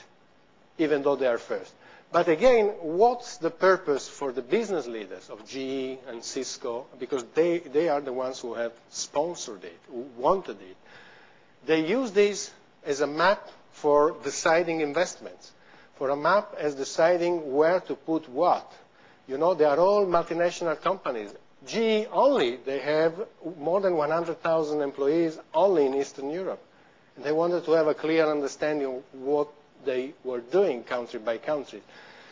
even though they are first. But again, what's the purpose for the business leaders of GE and Cisco? Because they are the ones who have sponsored it, who wanted it. They use this as a map for deciding investments, for a map as deciding where to put what. You know, they are all multinational companies. GE only, they have more than 100,000 employees only in Eastern Europe. And they wanted to have a clear understanding of what they were doing country by country.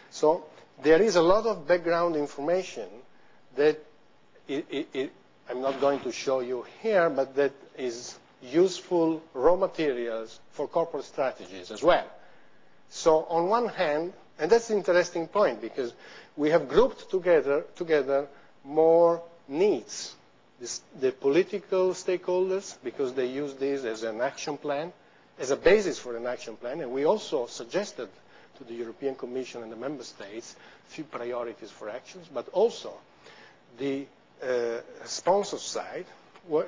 So there is a lot of background information that it, it, it, I'm not going to show you here, but that is useful raw materials for corporate strategies as well. So on one hand, and that's an interesting point because we have grouped together, together more needs. The political stakeholders, because they use this as an action plan, as a basis for an action plan, and we also suggested to the European Commission and the Member States a few priorities for actions, but also the uh, sponsor side,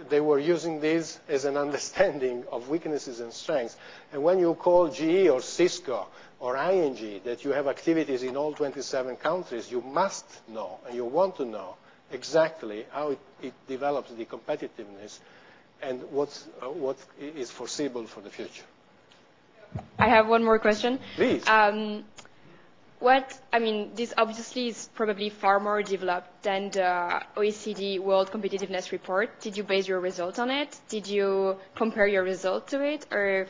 they were using this as an understanding of weaknesses and strengths. And when you call GE or Cisco or ING that you have activities in all 27 countries, you must know and you want to know exactly how it, develops the competitiveness and what's, uh, what is foreseeable for the future. I have one more question. Please. What, I mean, this obviously is probably far more developed than the OECD World Competitiveness Report. Did you base your results on it? Did you compare your results to it? Or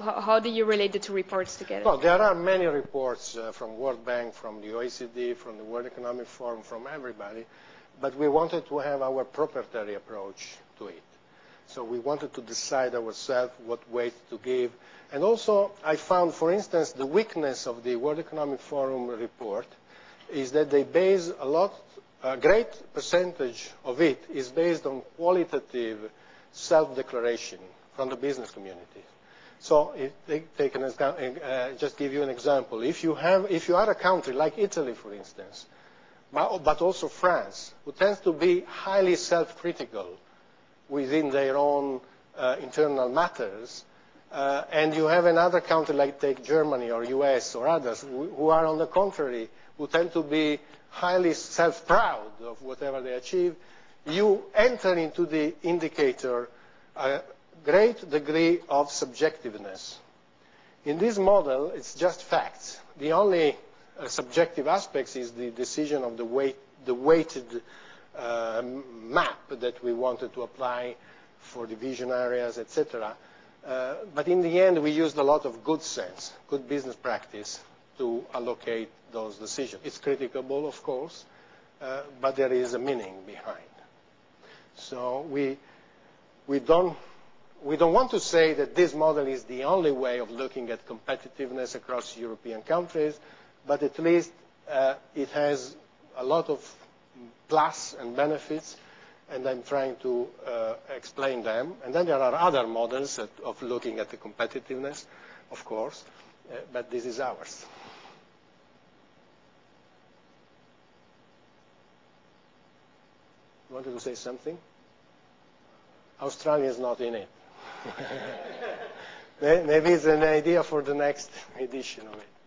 how do you relate the two reports together? Well, there are many reports uh, from World Bank, from the OECD, from the World Economic Forum, from everybody but we wanted to have our proprietary approach to it. So we wanted to decide ourselves what weight to give. And also, I found, for instance, the weakness of the World Economic Forum report is that they base a lot, a great percentage of it is based on qualitative self-declaration from the business community. So, they take an, uh, just give you an example. If you have, if you are a country like Italy, for instance, but also France, who tends to be highly self-critical within their own uh, internal matters. Uh, and you have another country like take Germany or US or others who, are on the contrary, who tend to be highly self-proud of whatever they achieve. You enter into the indicator a great degree of subjectiveness. In this model, it's just facts. The only uh, subjective aspects is the decision of the, weight, the weighted map that we wanted to apply for division areas, etc. Uh, but in the end, we used a lot of good sense, good business practice to allocate those decisions. It's criticable, of course, uh, but there is a meaning behind. So we, we, don't, we don't want to say that this model is the only way of looking at competitiveness across European countries but at least uh, it has a lot of plus and benefits, and I'm trying to uh, explain them. And then there are other models of looking at the competitiveness, of course, uh, but this is ours. You wanted to say something? Australia is not in it. Maybe it's an idea for the next edition of it.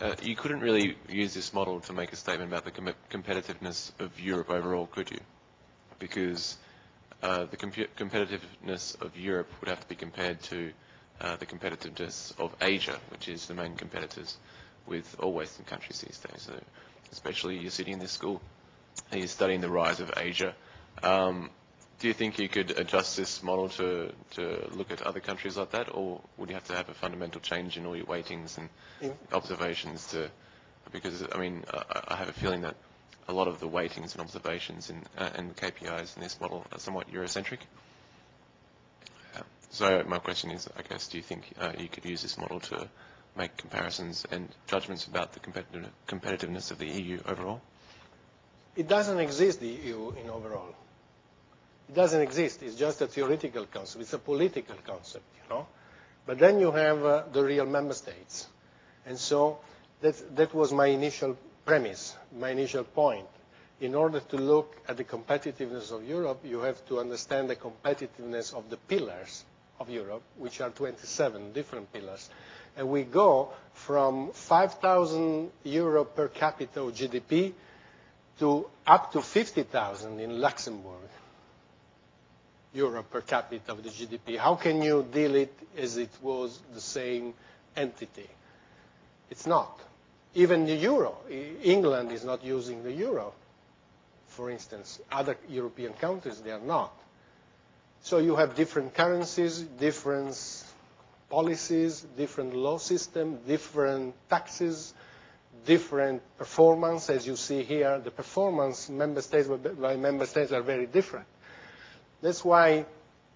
Uh, you couldn't really use this model to make a statement about the com competitiveness of Europe overall, could you? Because uh, the com competitiveness of Europe would have to be compared to uh, the competitiveness of Asia, which is the main competitors with all Western countries these days. So especially you're sitting in this school, and you're studying the rise of Asia. Um, do you think you could adjust this model to, to look at other countries like that, or would you have to have a fundamental change in all your weightings and yeah. observations to? Because I mean, I, I have a feeling that a lot of the weightings and observations and, uh, and KPIs in this model are somewhat Eurocentric. So my question is, I guess, do you think uh, you could use this model to make comparisons and judgments about the competitive, competitiveness of the EU overall? It doesn't exist, the EU in overall. It doesn't exist. It's just a theoretical concept. It's a political concept, you know. But then you have uh, the real member states. And so that, that was my initial premise, my initial point. in order to look at the competitiveness of Europe, you have to understand the competitiveness of the pillars of Europe, which are 27 different pillars. And we go from 5,000 euro per capita GDP to up to 50,000 in Luxembourg euro per capita of the GDP. How can you deal it as it was the same entity? It's not. Even the euro, England is not using the euro, for instance. Other European countries, they are not. So you have different currencies, different policies, different law system, different taxes, different performance. As you see here, the performance member states by member states are very different. That's why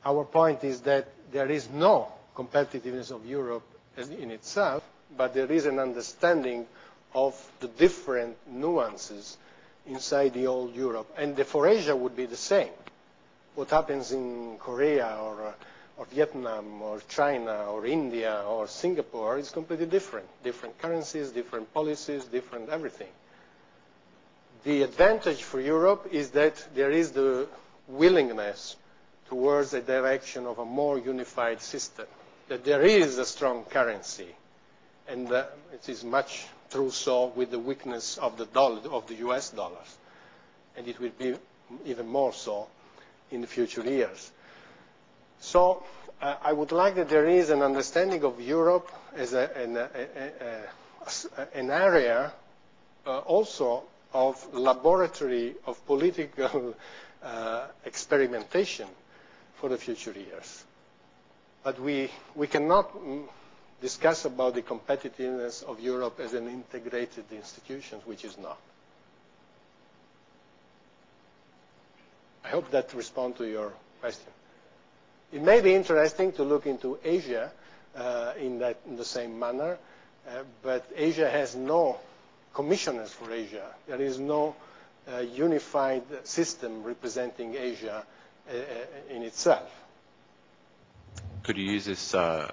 our point is that there is no competitiveness of Europe in itself, but there is an understanding of the different nuances inside the old Europe. And the for Asia would be the same. What happens in Korea or, or Vietnam or China or India or Singapore is completely different. Different currencies, different policies, different everything. The advantage for Europe is that there is the willingness towards a direction of a more unified system, that there is a strong currency, and uh, it is much true so with the weakness of the dollar, of the US dollars, and it will be even more so in the future years. So uh, I would like that there is an understanding of Europe as a, an, a, a, an, area uh, also of laboratory of political experimentation for the future years. But we, we cannot mm, discuss about the competitiveness of Europe as an integrated institution, which is not. I hope that responds to your question. It may be interesting to look into Asia uh, in, that, in the same manner, uh, but Asia has no commissioners for Asia. There is no uh, unified system representing Asia uh, uh, in itself. Could you use this uh,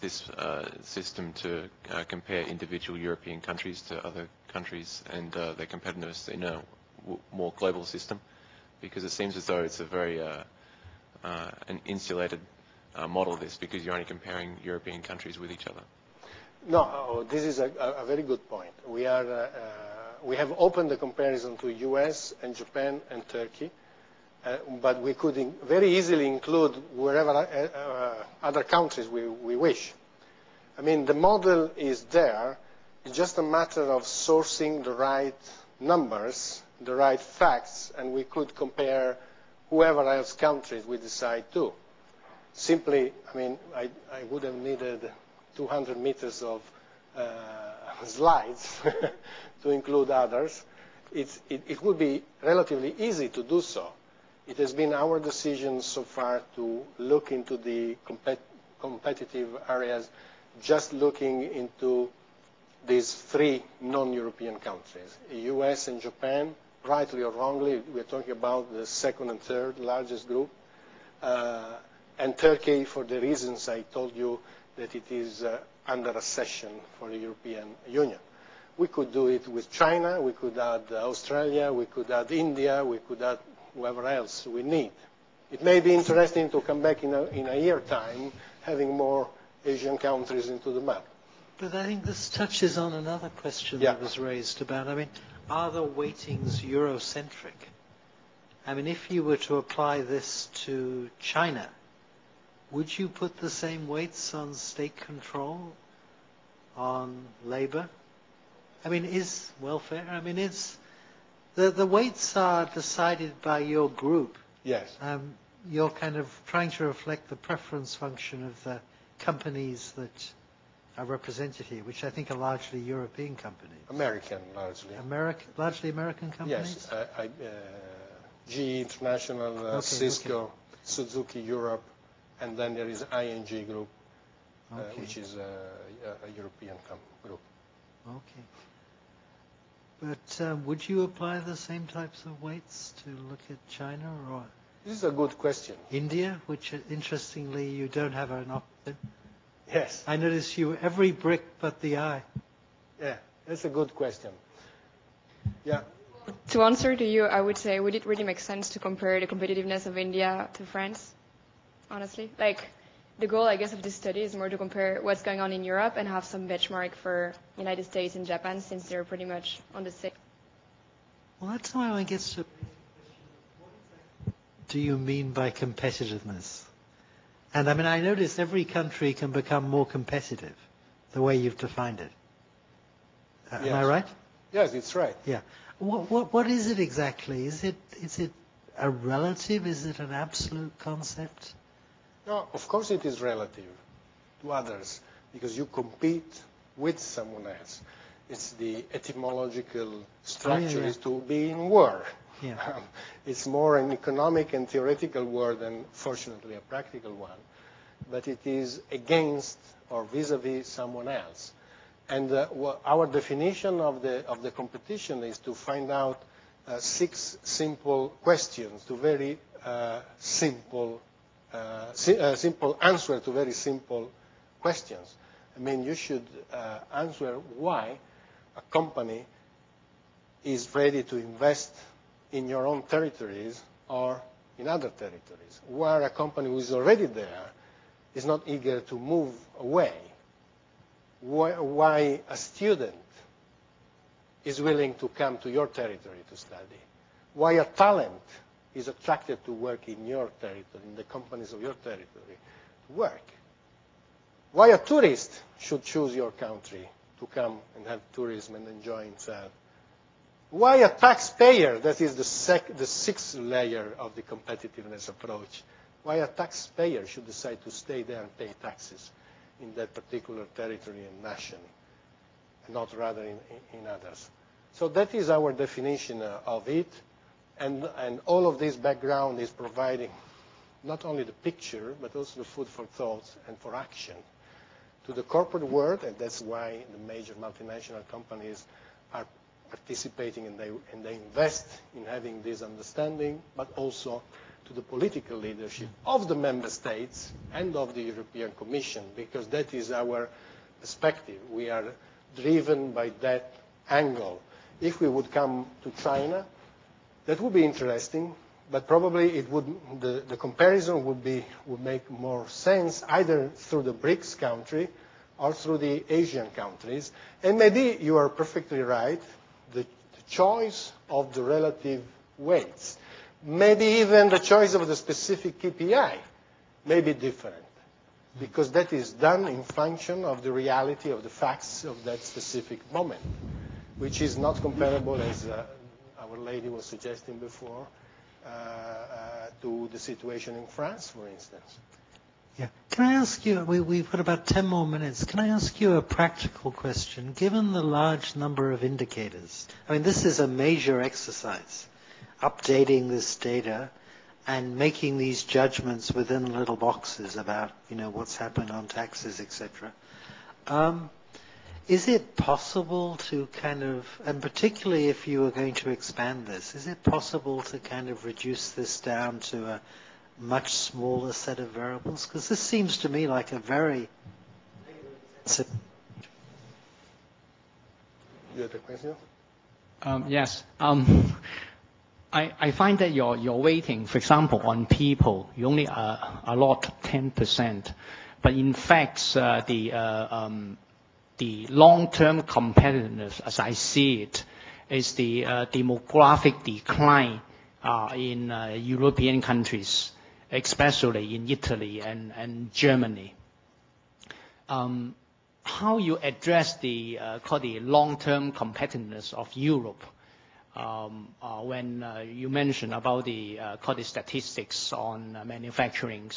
this uh, system to uh, compare individual European countries to other countries and uh, their competitiveness in a w- more global system? Because it seems as though it's a very uh, uh, an insulated uh, model. This because you're only comparing European countries with each other. No, oh, this is a, a very good point. We are we have opened the comparison to U.S. and Japan and Turkey. Uh, but we could very easily include wherever uh, uh, other countries we, wish. I mean, the model is there. It's just a matter of sourcing the right numbers, the right facts, and we could compare whoever else countries we decide to. Simply, I mean, I, would have needed 200 meters of slides to include others. It, would be relatively easy to do so it has been our decision so far to look into the compet competitive areas, just looking into these three non-European countries, US and Japan, rightly or wrongly, we're talking about the second and third largest group, uh, and Turkey for the reasons I told you that it is uh, under accession for the European Union. We could do it with China, we could add Australia, we could add India, we could add whoever else we need. It may be interesting to come back in a, in a year time having more Asian countries into the map. But I think this touches on another question yeah. that was raised about, I mean, are the weightings Eurocentric? I mean, if you were to apply this to China, would you put the same weights on state control, on labor? I mean, is welfare, I mean, is the, the weights are decided by your group. Yes. Um, you're kind of trying to reflect the preference function of the companies that are represented here, which I think are largely European companies. American, largely. American, largely American companies? Yes. I, uh, GE International, uh, okay, Cisco, okay. Suzuki Europe, and then there is ING Group, okay. which is a, a European group. Okay. But um, would you apply the same types of weights to look at China or? This is a good question. India, which uh, interestingly you don't have an option. Yes. I notice you every BRIC but the eye. Yeah, that's a good question. Yeah. To answer to you, I would say, would it really make sense to compare the competitiveness of India to France? Honestly, like the goal, I guess, of this study is more to compare what's going on in Europe and have some benchmark for United States and Japan, since they're pretty much on the same. Well, that's how I guess to. Do you mean by competitiveness? And I mean, I notice every country can become more competitive, the way you've defined it. Uh, Am I right? Yes, it's right. Yeah. What, what, what is it exactly? Is it, is it a relative? Is it an absolute concept? No, of course it is relative to others because you compete with someone else. It's the etymological structure yeah. is to be in war. Yeah. Um, it's more an economic and theoretical war than, fortunately, a practical one. But it is against or vis-à-vis someone else. And uh, our definition of the, of the competition is to find out uh, six simple questions to very uh, simple, uh, uh, simple answer to very simple questions. I mean, you should uh, answer why a company is ready to invest in your own territories or in other territories, where a company who is already there is not eager to move away, why a student is willing to come to your territory to study, why a talent is attracted to work in your territory, in the companies of your territory, to work, why a tourist should choose your country to come and have tourism and enjoy himself, why a taxpayer, that is the, the sixth layer of the competitiveness approach, why a taxpayer should decide to stay there and pay taxes in that particular territory and nation, and not rather in, in, in others. So that is our definition uh, of it, all of this background is providing not only the picture, but also the food for thought and for action to the corporate world, and that's why the major multinational companies are participating and they, and they invest in having this understanding, but also to the political leadership of the member states and of the European Commission, because that is our perspective. We are driven by that angle. If we would come to China, that would be interesting, but probably it would, the, comparison would, be, would make more sense either through the BRICS country or through the Asian countries. And maybe you are perfectly right, the, choice of the relative weights, maybe even the choice of the specific KPI may be different because that is done in function of the reality of the facts of that specific moment, which is not comparable, as lady was suggesting before, uh, uh, to the situation in France, for instance. Yeah. Can I ask you, we, we've got about 10 more minutes. Can I ask you a practical question? Given the large number of indicators, I mean, this is a major exercise, updating this data and making these judgments within little boxes about, you know, what's happened on taxes, etc. Um, is it possible to kind of, and particularly if you were going to expand this, is it possible to kind of reduce this down to a much smaller set of variables? Because this seems to me like a very You have a question? Um, yes. Um, I, I find that your, your weighting, for example, on people, you only uh, allot 10%. But in fact, uh, the, uh, um, the long-term competitiveness, as I see it, is the uh, demographic decline uh, in uh, European countries, especially in Italy and, Germany. Um, how you address the called the long-term competitiveness of Europe um, when you mentioned about the called the statistics on uh, manufacturing,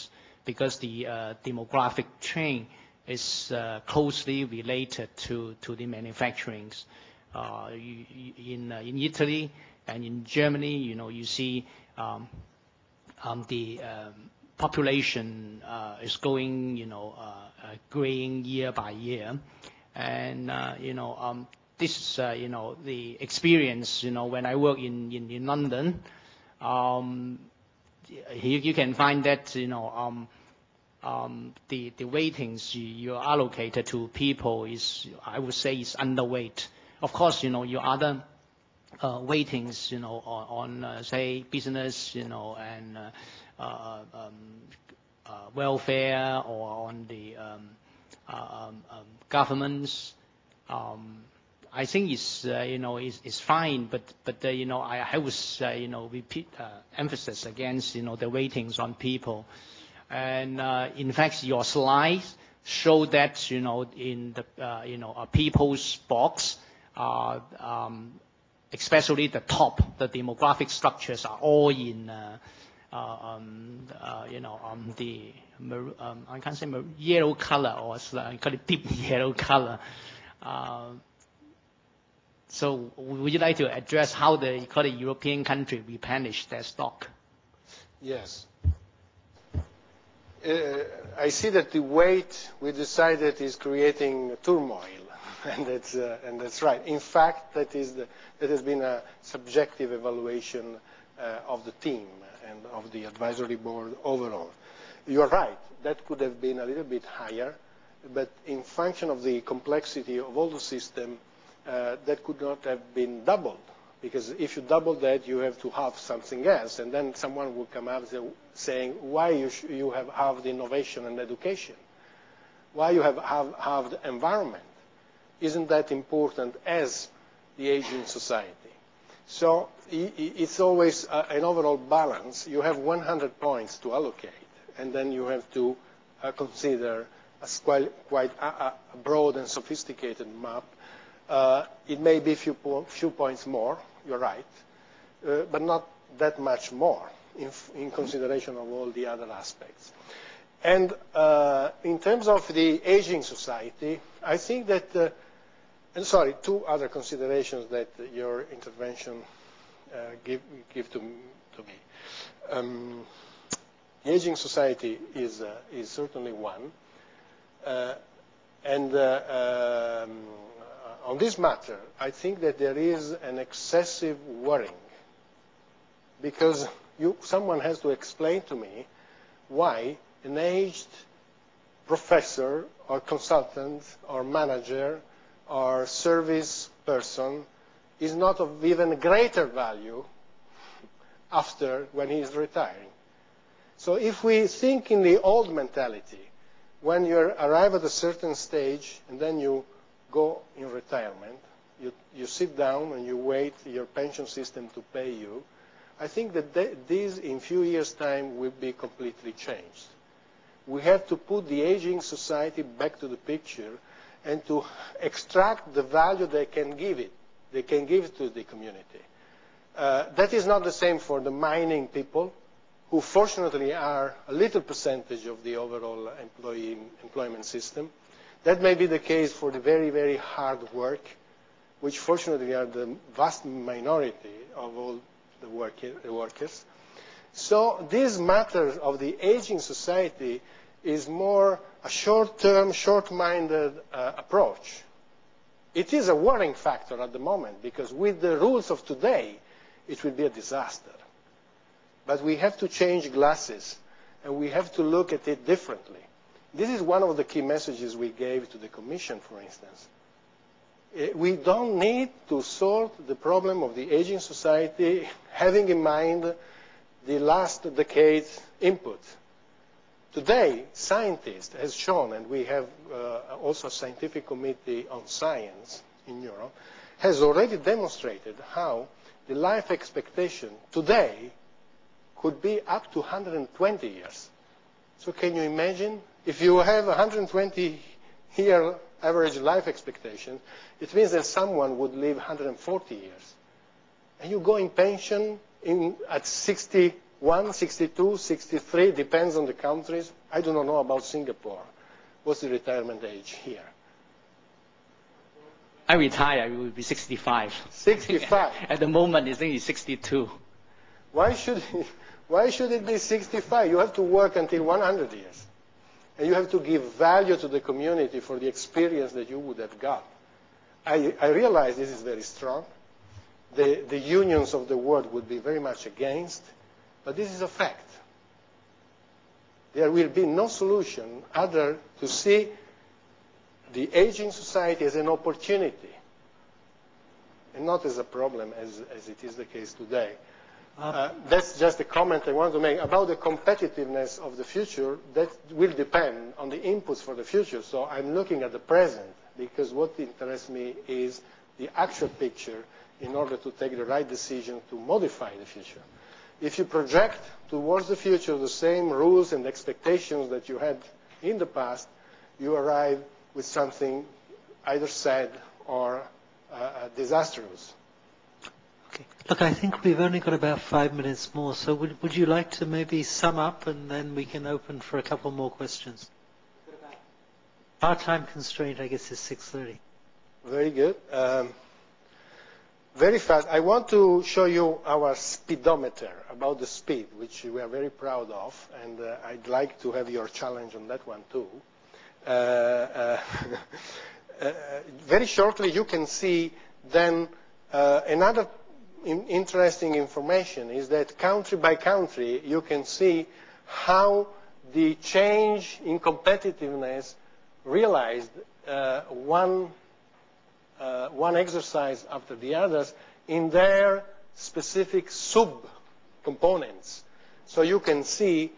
because the demographic trend is uh, closely related to, to the manufacturing. Uh, uh, in Italy and in Germany, you know, you see um, um, the um, population is going, you know, growing year by year. And, you know, this is, you know, the experience, you know, when I work in, London, you, can find that, you know, the, the weightings you, allocated to people is, I would say, is underweight. Of course, you know, your other uh, weightings, you know, on, uh, say business, you know, and uh, um, welfare or on the um, um, um, governments. Um, I think it's you know it's, fine, but but you know I, I was you know repeat emphasis against you know the weightings on people, in fact your slides show that you know in the you know a people's box. Um, especially the top, the demographic structures are all in, uh, uh, um, uh, you know, um, the, I can't say yellow color or I call it deep yellow color. So would you like to address how the call it European country replenish their stock? Yes. Uh, I see that the weight we decided is creating turmoil and that's, uh, and that's right. In fact, that, has been a subjective evaluation uh, of the team and of the advisory board overall. You're right, that could have been a little bit higher, but in function of the complexity of all the system, that could not have been doubled. Because if you double that, you have to have something else, and then someone will come up saying, why you, you have halved innovation and education? Why you have halved environment? isn't that important as the aging society. So it's always an overall balance. You have 100 points to allocate, and then you have to uh, consider a quite, a, broad and sophisticated map. Uh, it may be a few points more, you're right, uh, but not that much more in, in, consideration of all the other aspects. And uh, in terms of the aging society, I think that uh, and sorry, two other considerations that your intervention uh, give, give to, to me. Um, the aging society is, uh, is certainly one. Uh, and um, on this matter, I think that there is an excessive worrying because you, someone has to explain to me why an aged professor or consultant or manager or service person is not of even greater value after when he is retiring. So if we think in the old mentality, when you arrive at a certain stage and then you go in retirement, you, sit down and you wait your pension system to pay you, I think that th this in few years' time will be completely changed. We have to put the aging society back to the picture and to extract the value they can give it, they can give to the community. Uh, that is not the same for the mining people, who fortunately are a little percentage of the overall employee employment system. That may be the case for the very, very hard work, which fortunately are the vast minority of all the, work the workers. So this matter of the aging society is more a short-term, short-minded uh, approach. It is a worrying factor at the moment because with the rules of today, it will be a disaster. But we have to change glasses and we have to look at it differently. This is one of the key messages we gave to the Commission, for instance. Eh, we don't need to solve the problem of the aging society having in mind the last decade's input Today, scientists has shown, and we have uh, also a scientific committee on science in Europe, has already demonstrated how the life expectation today could be up to 120 years. So can you imagine? If you have 120 year average life expectation, it means that someone would live 140 years. And you go in pension in, at 61, 62, 63, depends on the countries. I do not know about Singapore. What's the retirement age here? I retire, it will be 65. 65. At the moment, I think it's 62. Why should, why should it be 65? You have to work until 100 years. And you have to give value to the community for the experience that you would have got. I, I realize this is very strong. The, the unions of the world would be very much against. But this is a fact. There will be no solution other to see the aging society as an opportunity. and not as a problem as, as it is the case today. Uh, that's just a comment I want to make about the competitiveness of the future. That will depend on the inputs for the future. So I'm looking at the present because what interests me is the actual picture in order to take the right decision to modify the future. If you project towards the future the same rules and expectations that you had in the past, you arrive with something either sad or uh, disastrous. Okay. Look, I think we've only got about five minutes more, so would, would you like to maybe sum up and then we can open for a couple more questions? Our time constraint, I guess, is 6.30. Very good. Um, very fast. I want to show you our speedometer about the speed, which we are very proud of, and uh, I'd like to have your challenge on that one too. Uh, uh, uh, very shortly, you can see then uh, another in interesting information is that country by country, you can see how the change in competitiveness realized uh, one uh, one exercise after the others in their specific sub-components. So you can see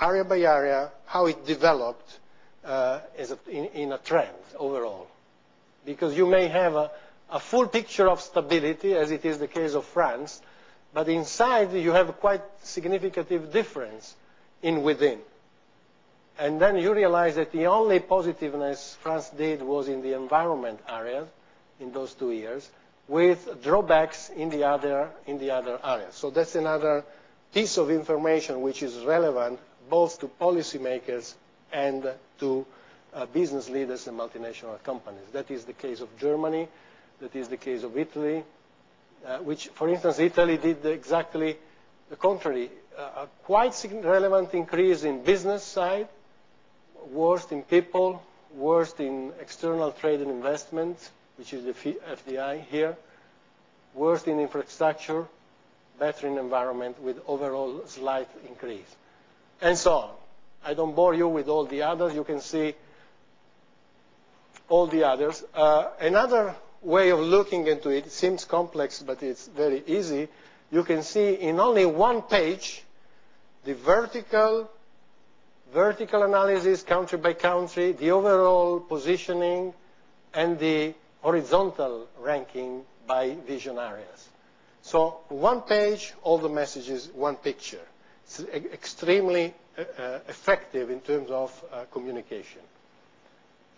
area by area how it developed uh, a, in, in, a trend overall. Because you may have a, a full picture of stability, as it is the case of France, but inside you have quite significant difference in within. And then you realize that the only positiveness France did was in the environment area in those two years, with drawbacks in the other, in the other areas. So that's another piece of information which is relevant both to policymakers and to uh, business leaders and multinational companies. That is the case of Germany. That is the case of Italy, uh, which, for instance, Italy did exactly the contrary. Uh, a quite relevant increase in business side, worst in people, worst in external trade and investment, which is the FDI here, worst in infrastructure, better in environment with overall slight increase, and so on. I don't bore you with all the others. You can see all the others. Uh, another way of looking into it, seems complex, but it's very easy. You can see in only one page the vertical vertical analysis, country by country, the overall positioning, and the horizontal ranking by vision areas. So one page, all the messages, one picture. It's extremely uh, uh, effective in terms of uh, communication.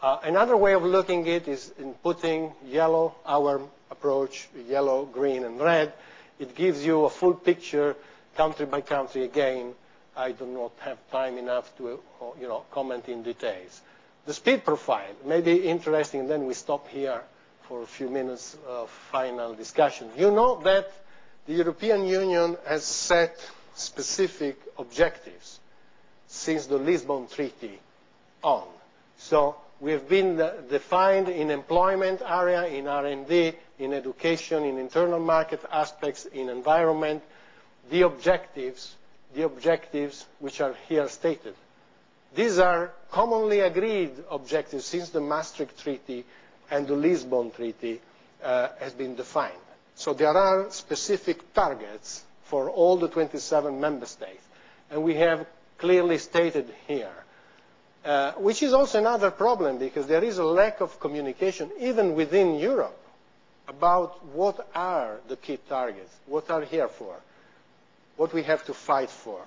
Uh, another way of looking at it is in putting yellow, our approach, yellow, green, and red. It gives you a full picture, country by country again. I do not have time enough to uh, you know, comment in details. The speed profile may be interesting, and then we stop here for a few minutes of final discussion. You know that the European Union has set specific objectives since the Lisbon Treaty on. We have been defined in employment area, in R&D, in education, in internal market aspects, in environment, the objectives, the objectives which are here stated. These are commonly agreed objectives since the Maastricht Treaty and the Lisbon Treaty uh, has been defined. So there are specific targets for all the 27 member states, and we have clearly stated here, which is also another problem because there is a lack of communication even within Europe about what are the key targets, what are here for, what we have to fight for.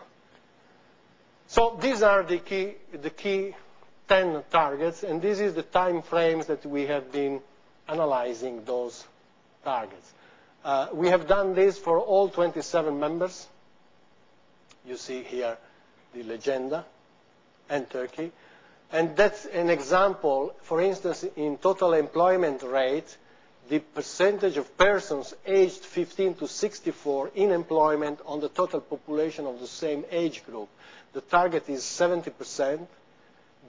So these are the key, the key 10 targets, and this is the time frames that we have been analyzing those targets. Uh, we have done this for all 27 members. You see here the legenda and Turkey. And that's an example, for instance, in total employment rate, the percentage of persons aged 15 to 64 in employment on the total population of the same age group. The target is 70 percent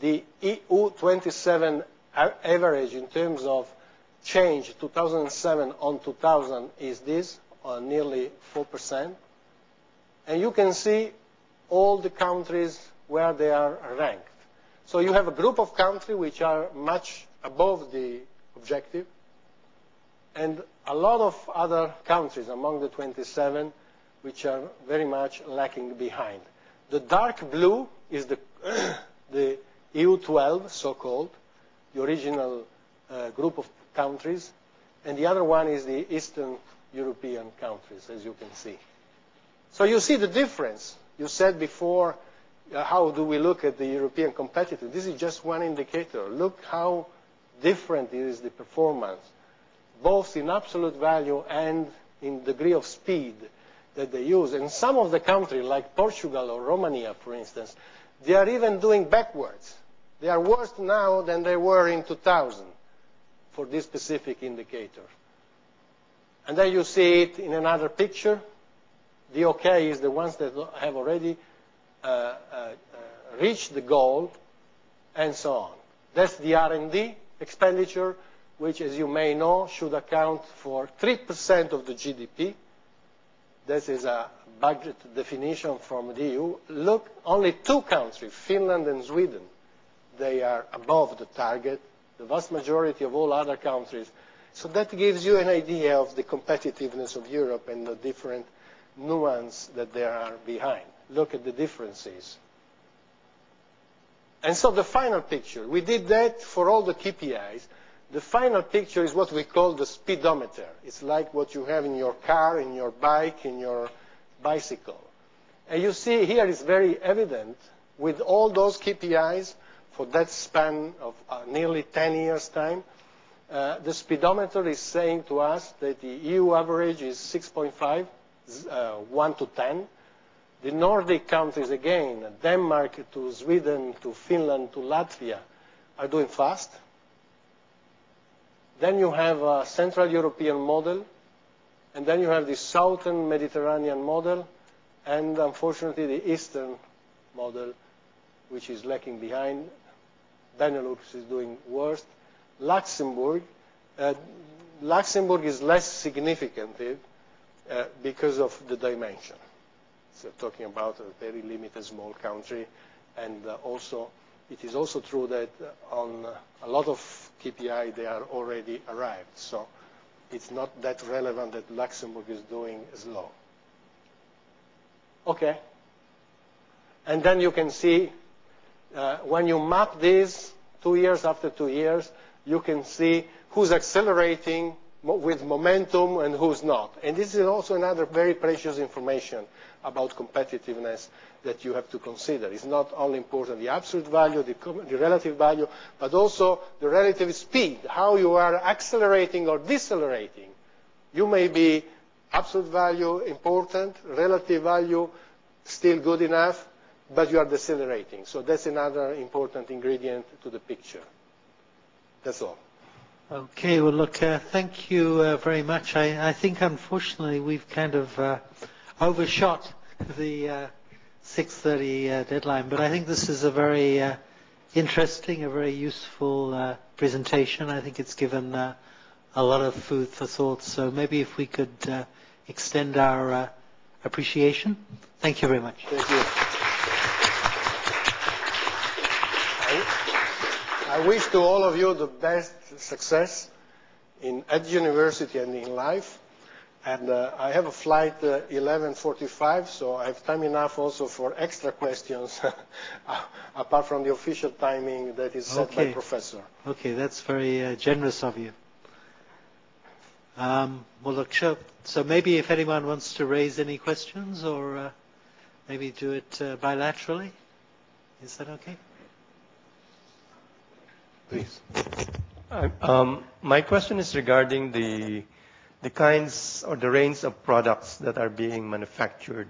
the EU 27 average in terms of change 2007 on 2000 is this, uh, nearly 4%. And you can see all the countries where they are ranked. So you have a group of countries which are much above the objective and a lot of other countries among the 27 which are very much lacking behind. The dark blue is the, the EU12, so-called, the original uh, group of countries, and the other one is the Eastern European countries, as you can see. So you see the difference. You said before, Uh, how do we look at the European competitiveness? This is just one indicator. Look how different is the performance, both in absolute value and in degree of speed that they use. And some of the countries, like Portugal or Romania, for instance, they are even doing backwards. They are worse now than they were in 2000 for this specific indicator. And then you see it in another picture. The OK is the ones that have already uh, uh, uh, reached the goal, and so on. That's the R&D expenditure, which, as you may know, should account for 3% of the GDP. This is a budget definition from the EU. Look, only two countries, Finland and Sweden, they are above the target. The vast majority of all other countries. So that gives you an idea of the competitiveness of Europe and the different nuance that there are behind. Look at the differences. And so the final picture, we did that for all the KPIs. The final picture is what we call the speedometer. It's like what you have in your car, in your bike, in your bicycle. And you see here it's very evident with all those KPIs for that span of uh, nearly 10 years' time, uh, the speedometer is saying to us that the EU average is 6.5, uh, 1 to 10. The Nordic countries, again, Denmark to Sweden to Finland to Latvia, are doing fast. Then you have a Central European model, and then you have the Southern Mediterranean model, and unfortunately the Eastern model, which is lacking behind. Benelux is doing worse. Luxembourg, uh, Luxembourg is less significant uh, because of the dimension. So talking about a very limited small country, and uh, also it is also true that on a lot of KPI they are already arrived. So it's not that relevant that Luxembourg is doing slow. Okay. And then you can see uh, when you map this two years after two years, you can see who's accelerating with momentum and who's not. And this is also another very precious information about competitiveness that you have to consider. It's not only important the absolute value, the, relative value, but also the relative speed, how you are accelerating or decelerating. You may be absolute value important, relative value still good enough, but you are decelerating. So that's another important ingredient to the picture. That's all. Okay, well, look, uh, thank you uh, very much. I, I, think, unfortunately, we've kind of uh, overshot the uh, 6.30 uh, deadline, but I think this is a very uh, interesting, a very useful presentation. I think it's given a lot of food for thought, so maybe if we could extend our appreciation. Thank you very much. Thank you. I wish to all of you the best success in at university and in life. And uh, I have a flight uh, 11:45, so I have time enough also for extra questions, apart from the official timing that is set okay. by professor. Okay, that's very uh, generous of you. Um, well, look, sure. So maybe if anyone wants to raise any questions, or uh, maybe do it uh, bilaterally, is that okay? Please. Um, my question is regarding the the kinds or the range of products that are being manufactured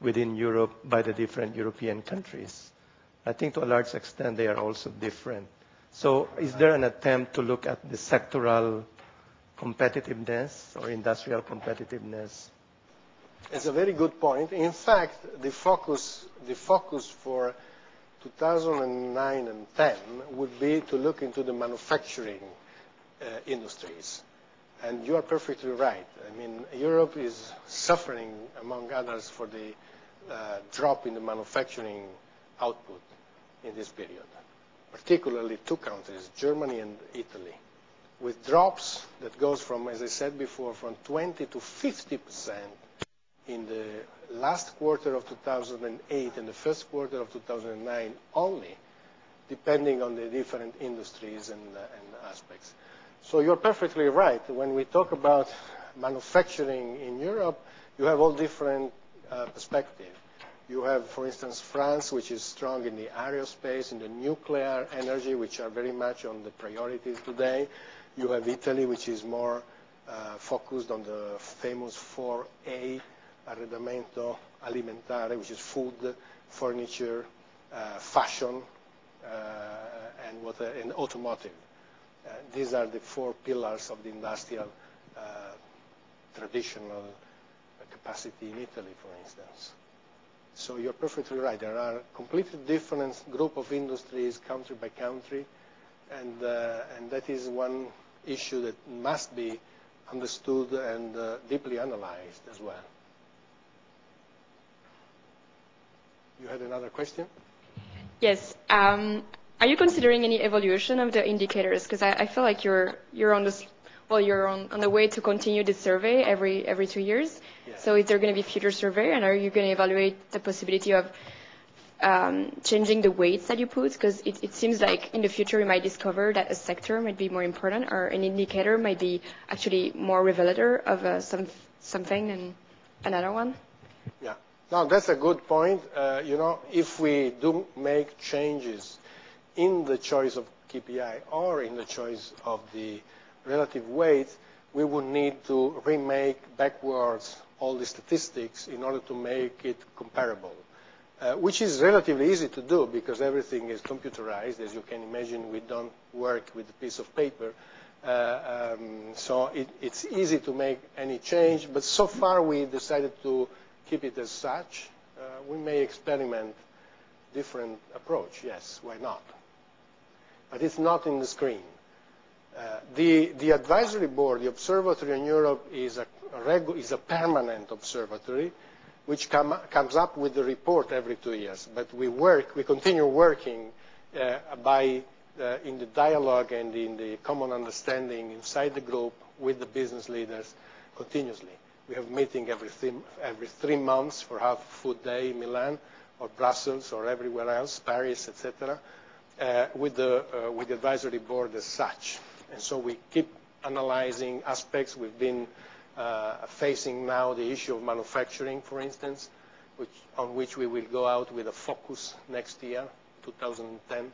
within Europe by the different European countries. I think to a large extent they are also different. So is there an attempt to look at the sectoral competitiveness or industrial competitiveness? It's a very good point. In fact, the focus, the focus for 2009 and 10 would be to look into the manufacturing uh, industries. And you are perfectly right. I mean, Europe is suffering, among others, for the uh, drop in the manufacturing output in this period, particularly two countries, Germany and Italy, with drops that goes from, as I said before, from 20 to 50 percent in the last quarter of 2008 and the first quarter of 2009 only, depending on the different industries and, uh, aspects. So you're perfectly right. When we talk about manufacturing in Europe, you have all different uh, perspectives. You have, for instance, France, which is strong in the aerospace, in the nuclear energy, which are very much on the priorities today. You have Italy, which is more uh, focused on the famous 4A, arredamento alimentare, which is food, furniture, uh, fashion, uh, and, what, and automotive. Uh, these are the four pillars of the industrial uh, traditional capacity in Italy, for instance. So you're perfectly right. There are completely different group of industries, country by country, and, uh, and that is one issue that must be understood and uh, deeply analyzed as well. You had another question? Yes. Um, are you considering any evolution of the indicators? Because I, I, feel like you're you're on this well, you're on, on the way to continue the survey every every two years. Yeah. So is there going to be future survey, and are you going to evaluate the possibility of um, changing the weights that you put? Because it, it seems like in the future we might discover that a sector might be more important, or an indicator might be actually more revelator of uh, some something than another one. Yeah. No, that's a good point. Uh, you know, if we do make changes in the choice of KPI or in the choice of the relative weight, we would need to remake backwards all the statistics in order to make it comparable, uh, which is relatively easy to do because everything is computerized. As you can imagine, we don't work with a piece of paper. Uh, um, so it, it's easy to make any change, but so far we decided to keep it as such. Uh, we may experiment different approach. Yes, why not? But it's not in the screen. Uh, the, the advisory board, the observatory in Europe is a, a is a permanent observatory which come, comes up with a report every two years. But we work, we continue working by, uh, in the dialogue and in the common understanding inside the group with the business leaders continuously. We have meeting every three, every three months for Half Food Day in Milan or Brussels or everywhere else, Paris, etc., uh, with, the, uh, with the advisory board as such. And so we keep analyzing aspects. We've been uh, facing now the issue of manufacturing, for instance, which, on which we will go out with a focus next year, 2010.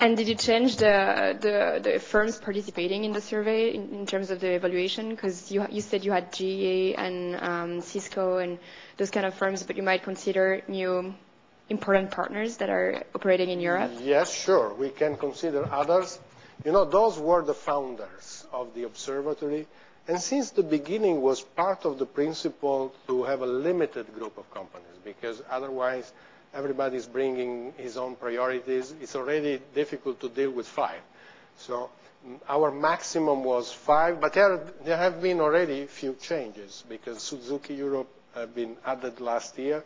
And did you change the, the, the firms participating in the survey in, in terms of the evaluation? Because you, you said you had GE and um, Cisco and those kind of firms, but you might consider new important partners that are operating in Europe? Yes, sure. We can consider others. You know, those were the founders of the observatory, and since the beginning was part of the principle to have a limited group of companies, because otherwise everybody's bringing his own priorities. It's already difficult to deal with five. So our maximum was five, but there, there have been already a few changes because Suzuki Europe have been added last year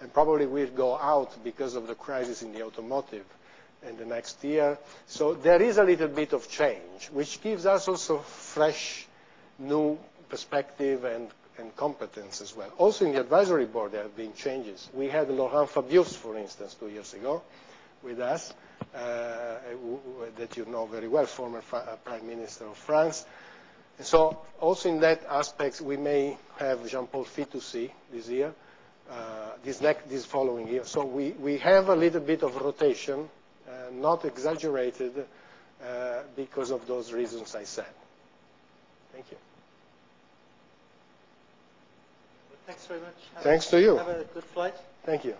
and probably will go out because of the crisis in the automotive in the next year. So there is a little bit of change, which gives us also fresh, new perspective and and competence as well. Also in the advisory board there have been changes. We had Laurent Fabius, for instance, two years ago with us, uh, that you know very well, former uh, Prime Minister of France. So also in that aspect, we may have Jean-Paul Fitoussi this year, uh, this, next, this following year. So we, we have a little bit of rotation, uh, not exaggerated, uh, because of those reasons I said. Thank you. Thanks very much. Thanks to you. Have a good flight. Thank you.